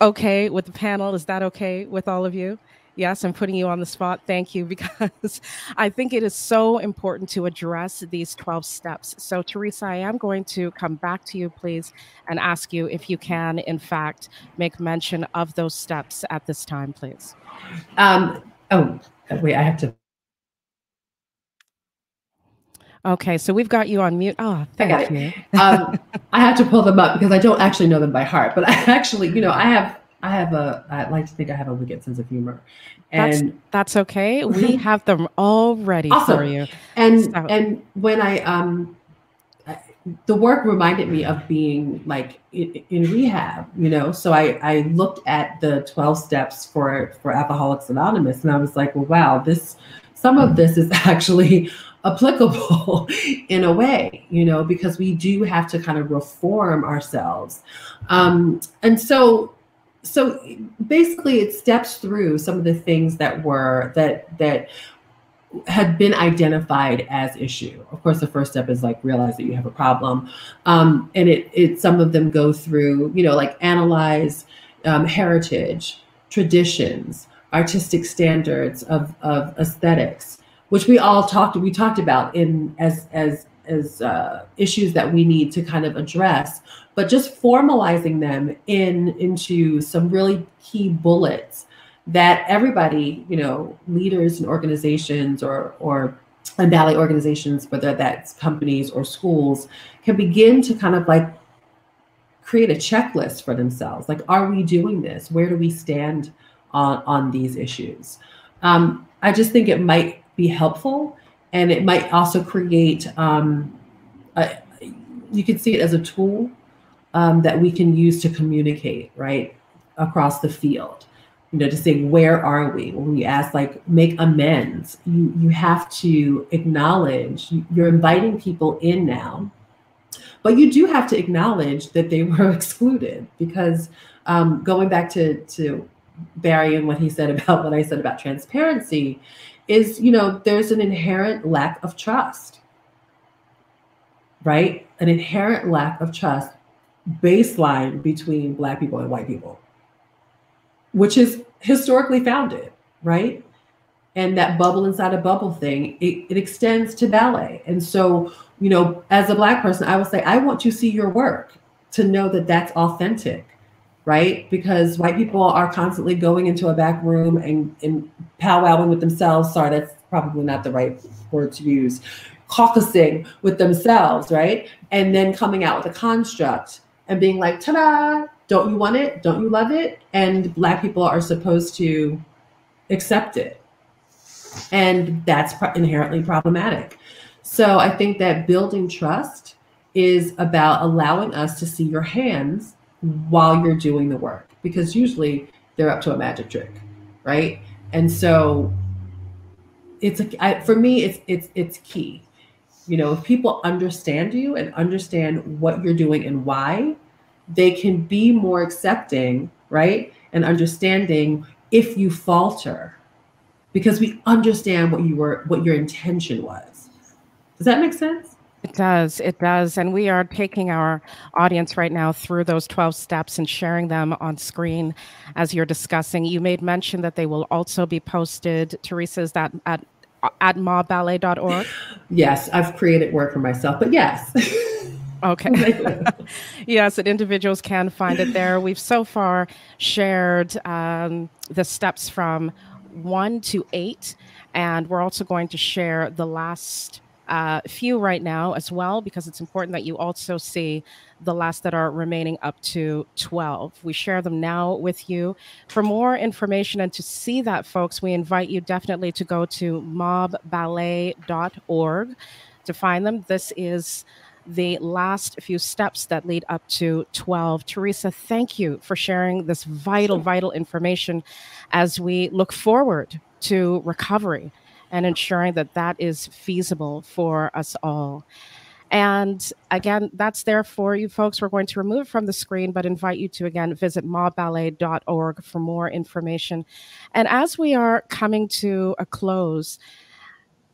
okay with the panel is that okay with all of you Yes, I'm putting you on the spot. Thank you, because I think it is so important to address these 12 steps. So, Theresa, I am going to come back to you, please, and ask you if you can, in fact, make mention of those steps at this time, please. Um, oh, wait, I have to. Okay, so we've got you on mute. Oh, thank you. um, I have to pull them up because I don't actually know them by heart, but I actually, you know, I have I have a I like to think I have a wicked sense of humor. And that's, that's okay. We have them all ready awesome. for you. And so. and when I um the work reminded me of being like in, in, rehab, you know. So I I looked at the 12 steps for for Alcoholics Anonymous and I was like, well wow, this some of this is actually applicable in a way, you know, because we do have to kind of reform ourselves. Um, and so so basically it steps through some of the things that were that that had been identified as issue. Of course, the first step is like realize that you have a problem, um, and it it some of them go through you know like analyze um, heritage, traditions, artistic standards of of aesthetics, which we all talked we talked about in as as as uh, issues that we need to kind of address but just formalizing them in into some really key bullets that everybody, you know, leaders and organizations or or and ballet organizations, whether that's companies or schools, can begin to kind of like create a checklist for themselves. Like, are we doing this? Where do we stand on, on these issues? Um, I just think it might be helpful and it might also create, um, a, you can see it as a tool um, that we can use to communicate right across the field. You know to say where are we? When we ask like make amends. You you have to acknowledge you're inviting people in now But you do have to acknowledge that they were excluded because um, going back to, to Barry and what he said about what I said about transparency is, you know, there's an inherent lack of trust, right? An inherent lack of trust baseline between Black people and white people, which is historically founded, right? And that bubble inside a bubble thing, it, it extends to ballet. And so, you know, as a Black person, I will say, I want to see your work to know that that's authentic right? Because white people are constantly going into a back room and, and powwowing with themselves. Sorry, that's probably not the right word to use. Caucusing with themselves, right? And then coming out with a construct and being like, ta da, don't you want it? Don't you love it? And Black people are supposed to accept it. And that's inherently problematic. So I think that building trust is about allowing us to see your hands while you're doing the work because usually they're up to a magic trick, right? And so it's a, I, for me it's it's it's key. You know, if people understand you and understand what you're doing and why, they can be more accepting, right? And understanding if you falter because we understand what you were what your intention was. Does that make sense? It does. It does. And we are taking our audience right now through those 12 steps and sharing them on screen as you're discussing. You made mention that they will also be posted. Theresa, is that at, at mobballet.org? Yes, I've created work for myself, but yes. Okay. yes, and individuals can find it there. We've so far shared um, the steps from one to eight, and we're also going to share the last uh, few right now as well, because it's important that you also see the last that are remaining up to 12. We share them now with you. For more information and to see that, folks, we invite you definitely to go to mobballet.org to find them. This is the last few steps that lead up to 12. Theresa, thank you for sharing this vital, vital information as we look forward to recovery and ensuring that that is feasible for us all. And again, that's there for you folks. We're going to remove it from the screen, but invite you to again visit mobballet.org for more information. And as we are coming to a close,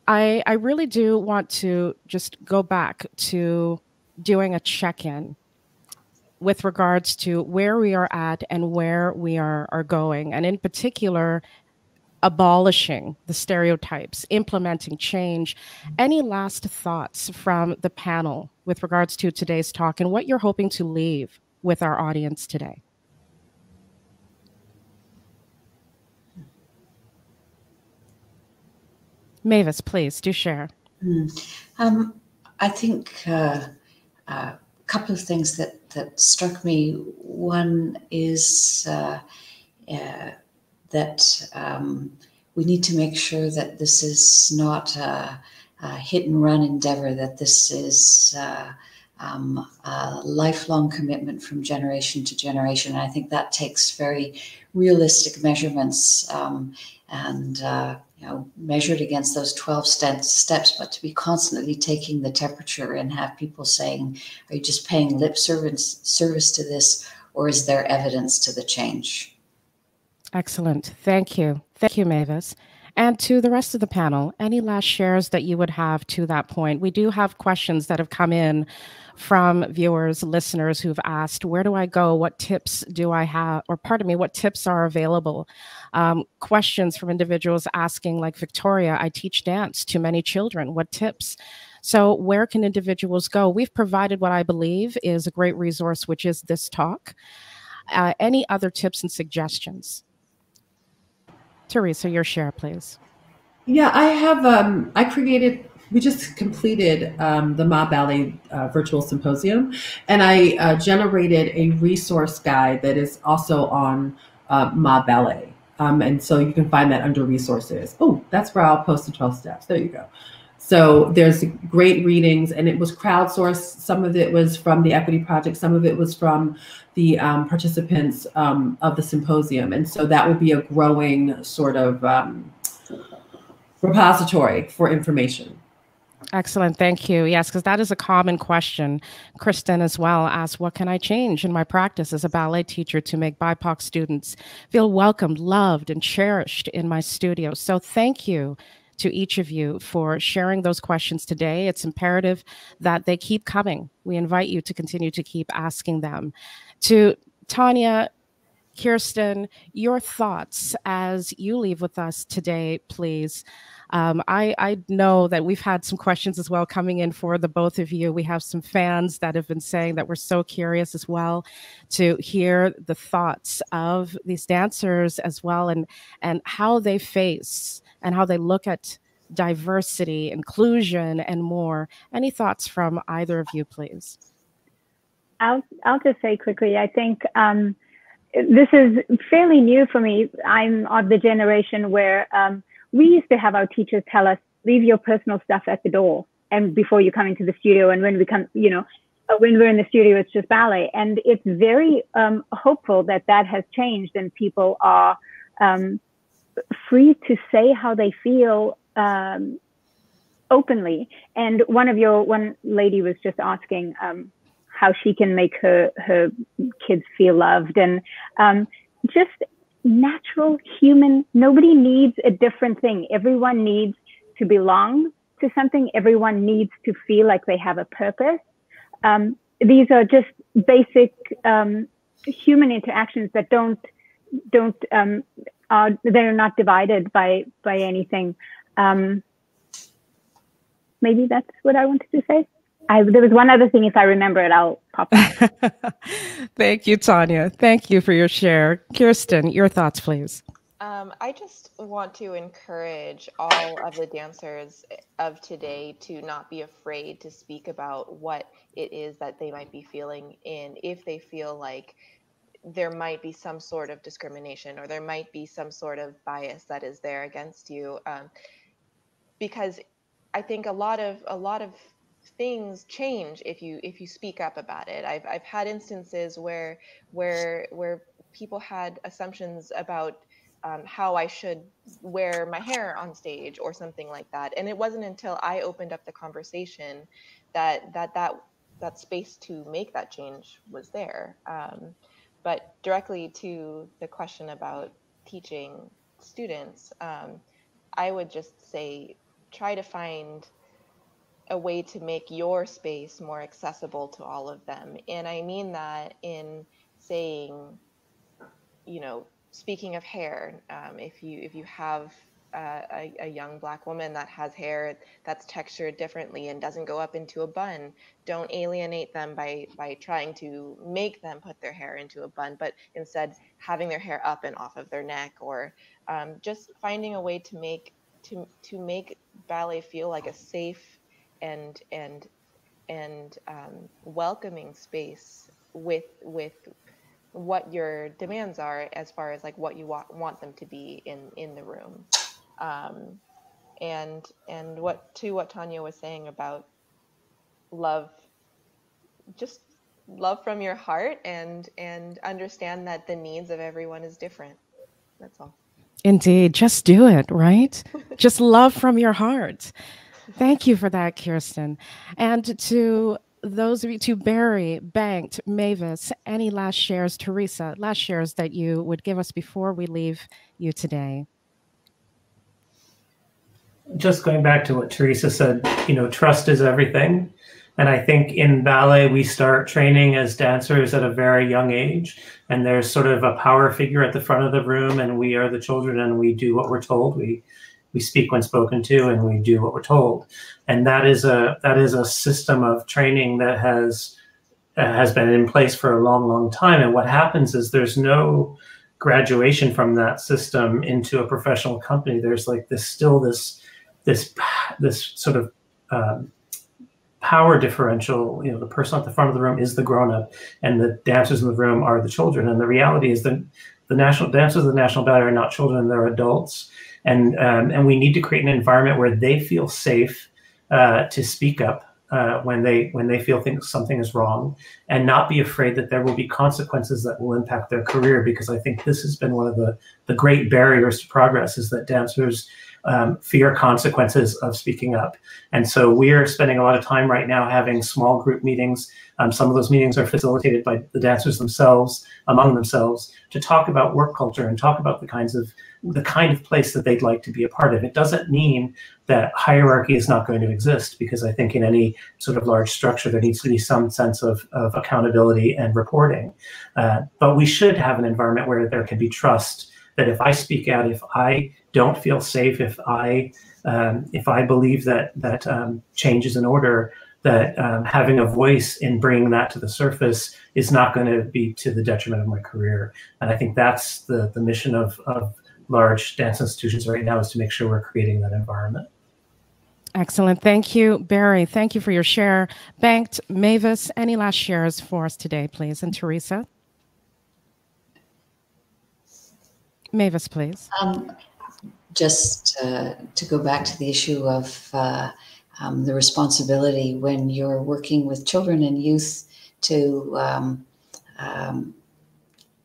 I, I really do want to just go back to doing a check in with regards to where we are at and where we are, are going. And in particular, abolishing the stereotypes, implementing change. Any last thoughts from the panel with regards to today's talk and what you're hoping to leave with our audience today? Mavis, please do share. Mm. Um, I think uh, uh, a couple of things that, that struck me. One is uh, uh that um, we need to make sure that this is not a, a hit and run endeavor, that this is uh, um, a lifelong commitment from generation to generation. And I think that takes very realistic measurements um, and uh, you know measured against those 12 steps, but to be constantly taking the temperature and have people saying, are you just paying lip service, service to this or is there evidence to the change? Excellent. Thank you. Thank you, Mavis. And to the rest of the panel, any last shares that you would have to that point? We do have questions that have come in from viewers, listeners who've asked, Where do I go? What tips do I have? Or, pardon me, what tips are available? Um, questions from individuals asking, like Victoria, I teach dance to many children. What tips? So, where can individuals go? We've provided what I believe is a great resource, which is this talk. Uh, any other tips and suggestions? Theresa, your share, please. Yeah, I have. Um, I created. We just completed um, the MoBBallet uh, virtual symposium, and I uh, generated a resource guide that is also on uh, MoBBallet. Um, and so you can find that under resources. Oh, that's where I'll post the 12 steps. There you go. So there's great readings, and it was crowdsourced. Some of it was from the Equity Project, some of it was from the um, participants um, of the symposium. And so that will be a growing sort of um, repository for information. Excellent. Thank you. Yes, because that is a common question. Kristen as well asked, What can I change in my practice as a ballet teacher to make BIPOC students feel welcomed, loved, and cherished in my studio? So thank you to each of you for sharing those questions today. It's imperative that they keep coming. We invite you to continue to keep asking them. To Tanya, Chyrstyn, your thoughts as you leave with us today, please. Um, I, I know that we've had some questions as well coming in for the both of you. We have some fans that have been saying that we're so curious as well to hear the thoughts of these dancers as well and and how they face and how they look at diversity, inclusion, and more. Any thoughts from either of you, please? I'll I'll just say quickly. I think um, this is fairly new for me. I'm of the generation where um, we used to have our teachers tell us, "Leave your personal stuff at the door," and before you come into the studio. And when we come, you know, uh, when we're in the studio, it's just ballet. And it's very um, hopeful that that has changed and people are um, free to say how they feel um, openly. And one of your one lady was just asking um, how she can make her her kids feel loved and um, just natural human. Nobody needs a different thing. Everyone needs to belong to something. Everyone needs to feel like they have a purpose. Um, these are just basic um, human interactions that don't don't um, are they're not divided by by anything. Um, maybe that's what I wanted to say. I, there was one other thing. If I remember it, I'll pop. Thank you, Tanya. Thank you for your share, Chyrstyn. Your thoughts, please. Um, I just want to encourage all of the dancers of today to not be afraid to speak about what it is that they might be feeling in if they feel like there might be some sort of discrimination or there might be some sort of bias that is there against you um, because i think a lot of a lot of things change if you if you speak up about it i've, I've had instances where where where people had assumptions about um, how I should wear my hair on stage or something like that. And it wasn't until I opened up the conversation that that that that space to make that change was there. Um, but directly to the question about teaching students, um, I would just say try to find a way to make your space more accessible to all of them. And I mean that in saying, you know, speaking of hair, um, if you if you have a, a, young black woman that has hair that's textured differently and doesn't go up into a bun. Don't alienate them by by trying to make them put their hair into a bun but instead having their hair up and off of their neck or um, just finding a way to make to to make ballet feel like a safe and and and um, welcoming space with with what your demands are as far as like what you want want them to be in in the room um, and and what to what Tanya was saying about love, just love from your heart and and understand that the needs of everyone is different. That's all. Indeed, just do it, right? just love from your heart. Thank you for that, Chyrstyn. And to those of you, to Barry, Bengt, Mavis, any last shares, Theresa, last shares that you would give us before we leave you today? Just going back to what Theresa said, you know, trust is everything. And I think in ballet, we start training as dancers at a very young age. And there's sort of a power figure at the front of the room, and we are the children, and we do what we're told. We we speak when spoken to, and we do what we're told. And that is a that is a system of training that has uh, has been in place for a long, long time. And what happens is there's no graduation from that system into a professional company. There's like this still this this this sort of um, power differential. You know, the person at the front of the room is the grown up, and the dancers in the room are the children. And the reality is that the national dancers of the national ballet are not children; they're adults. And um, and we need to create an environment where they feel safe uh, to speak up. Uh, when they when they feel think something is wrong, and not be afraid that there will be consequences that will impact their career. Because I think this has been one of the the great barriers to progress is that dancers um, fear consequences of speaking up. And so we are spending a lot of time right now having small group meetings. Um, some of those meetings are facilitated by the dancers themselves, among themselves, to talk about work culture and talk about the kinds of the kind of place that they'd like to be a part of. It doesn't mean that hierarchy is not going to exist, because I think in any sort of large structure there needs to be some sense of, of accountability and reporting. Uh, but we should have an environment where there can be trust that if I speak out, if I don't feel safe, if I um, if I believe that that um, change is in order, that um, having a voice in bringing that to the surface is not going to be to the detriment of my career. And I think that's the the mission of of large dance institutions right now is to make sure we're creating that environment. Excellent. Thank you, Barry. Thank you for your share. Bengt, Mavis, any last shares for us today, please? And Theresa? Mavis, please. Um, just uh, to go back to the issue of uh, um, the responsibility when you're working with children and youth to um, um,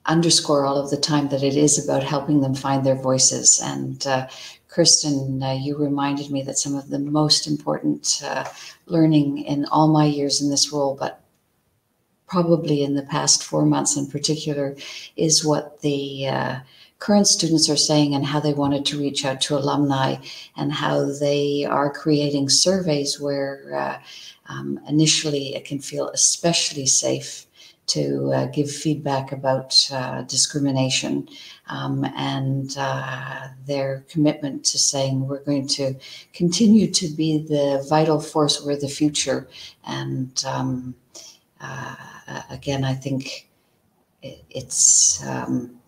underscore all of the time that it is about helping them find their voices. And uh, Chyrstyn, uh, you reminded me that some of the most important uh, learning in all my years in this role, but probably in the past four months in particular, is what the current students are saying and how they wanted to reach out to alumni and how they are creating surveys where uh, um, initially it can feel especially safe to uh, give feedback about uh, discrimination um, and uh, their commitment to saying we're going to continue to be the vital force, we're the future. And um, uh, again, I think it's um,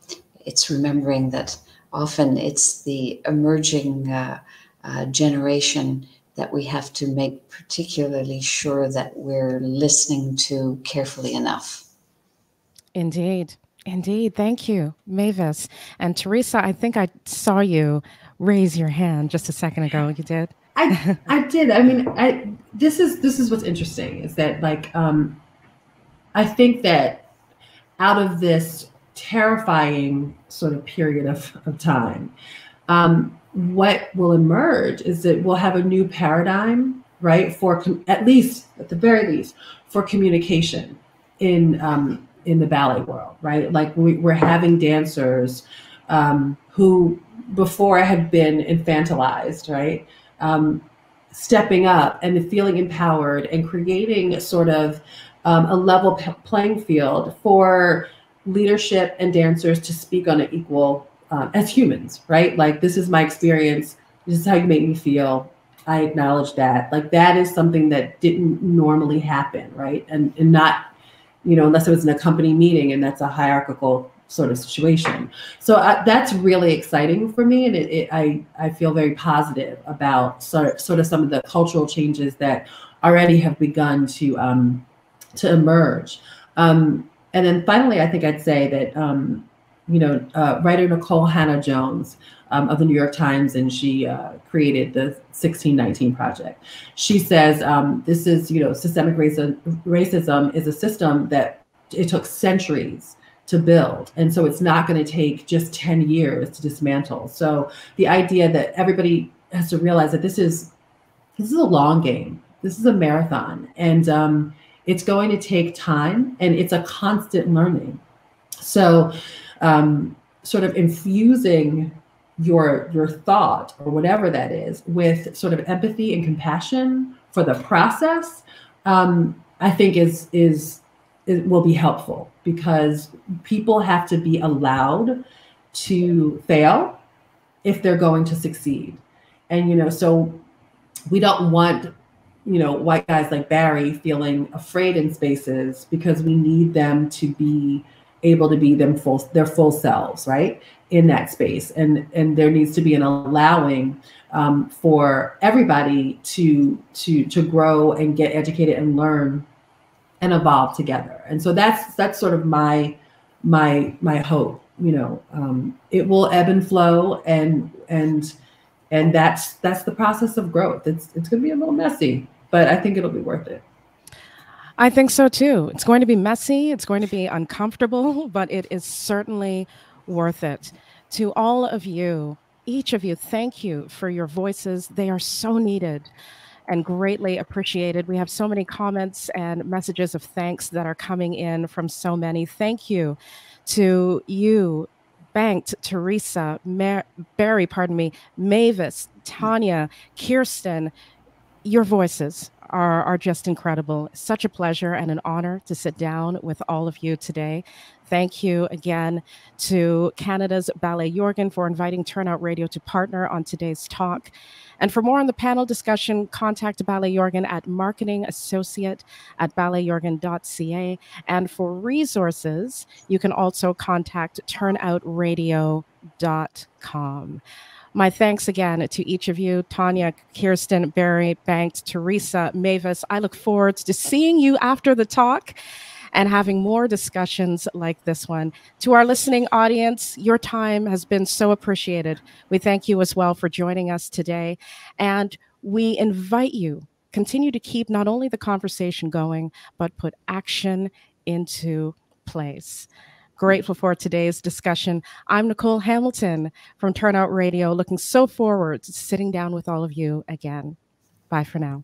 it's remembering that often it's the emerging uh, uh, generation that we have to make particularly sure that we're listening to carefully enough. Indeed. Indeed. Thank you, Mavis. And Theresa, I think I saw you raise your hand just a second ago. You did? I I did. I mean, I this is this is what's interesting is that like um I think that out of this terrifying sort of period of, of time, um, what will emerge is that we'll have a new paradigm, right? For at least, at the very least, for communication in um, in the ballet world, right? Like we, are having dancers um, who before had been infantilized, right? Um, stepping up and feeling empowered and creating sort of um, a level playing field for leadership and dancers to speak on an equal um, as humans, right? Like this is my experience. This is how you make me feel. I acknowledge that. Like that is something that didn't normally happen, right? And and not, you know, unless it was in a company meeting and that's a hierarchical sort of situation. So uh, that's really exciting for me, and it, it, I I feel very positive about sort of, sort of some of the cultural changes that already have begun to um, to emerge. Um, and then finally, I think I'd say that, um, you know, uh, writer Nicole Hannah-Jones um, of the New York Times, and she uh, created the 1619 Project. She says um, this is, you know, systemic racism, racism is a system that it took centuries to build. And so it's not going to take just 10 years to dismantle. So the idea that everybody has to realize that this is this is a long game. This is a marathon. And um, it's going to take time and it's a constant learning. So, um, sort of infusing your your thought or whatever that is with sort of empathy and compassion for the process, um, I think is is it will be helpful because people have to be allowed to fail if they're going to succeed. And you know, so we don't want you know, white guys like Barry feeling afraid in spaces because we need them to be able to be them full their full selves, right? In that space. And and there needs to be an allowing um, for everybody to to to grow and get educated and learn and evolve together. And so that's that's sort of my my my hope. You know, um, it will ebb and flow and and and that's that's the process of growth. It's it's going to be a little messy, but I think it'll be worth it. I think so too. It's going to be messy. It's going to be uncomfortable, but it is certainly worth it. To all of you, each of you, thank you for your voices. They are so needed and greatly appreciated. We have so many comments and messages of thanks that are coming in from so many. Thank you to you, Bengt, Theresa, Mar- Barry, pardon me, Mavis, Tanya, Chyrstyn. Your voices are, are just incredible. Such a pleasure and an honor to sit down with all of you today. Thank you again to Canada's Ballet Jörgen for inviting Turnout Radio to partner on today's talk. And for more on the panel discussion, contact Ballet Jörgen at marketingassociate at balletjorgen.ca. And for resources, you can also contact turnoutradio.com. My thanks again to each of you, Tanya, Chyrstyn, Barry, Bengt, Theresa, Mavis. I look forward to seeing you after the talk and having more discussions like this one. To our listening audience, your time has been so appreciated. We thank you as well for joining us today. And we invite you continue to keep not only the conversation going, but put action into place. Grateful for today's discussion. I'm Nicole Hamilton from Turnout Radio, looking so forward to sitting down with all of you again. Bye for now.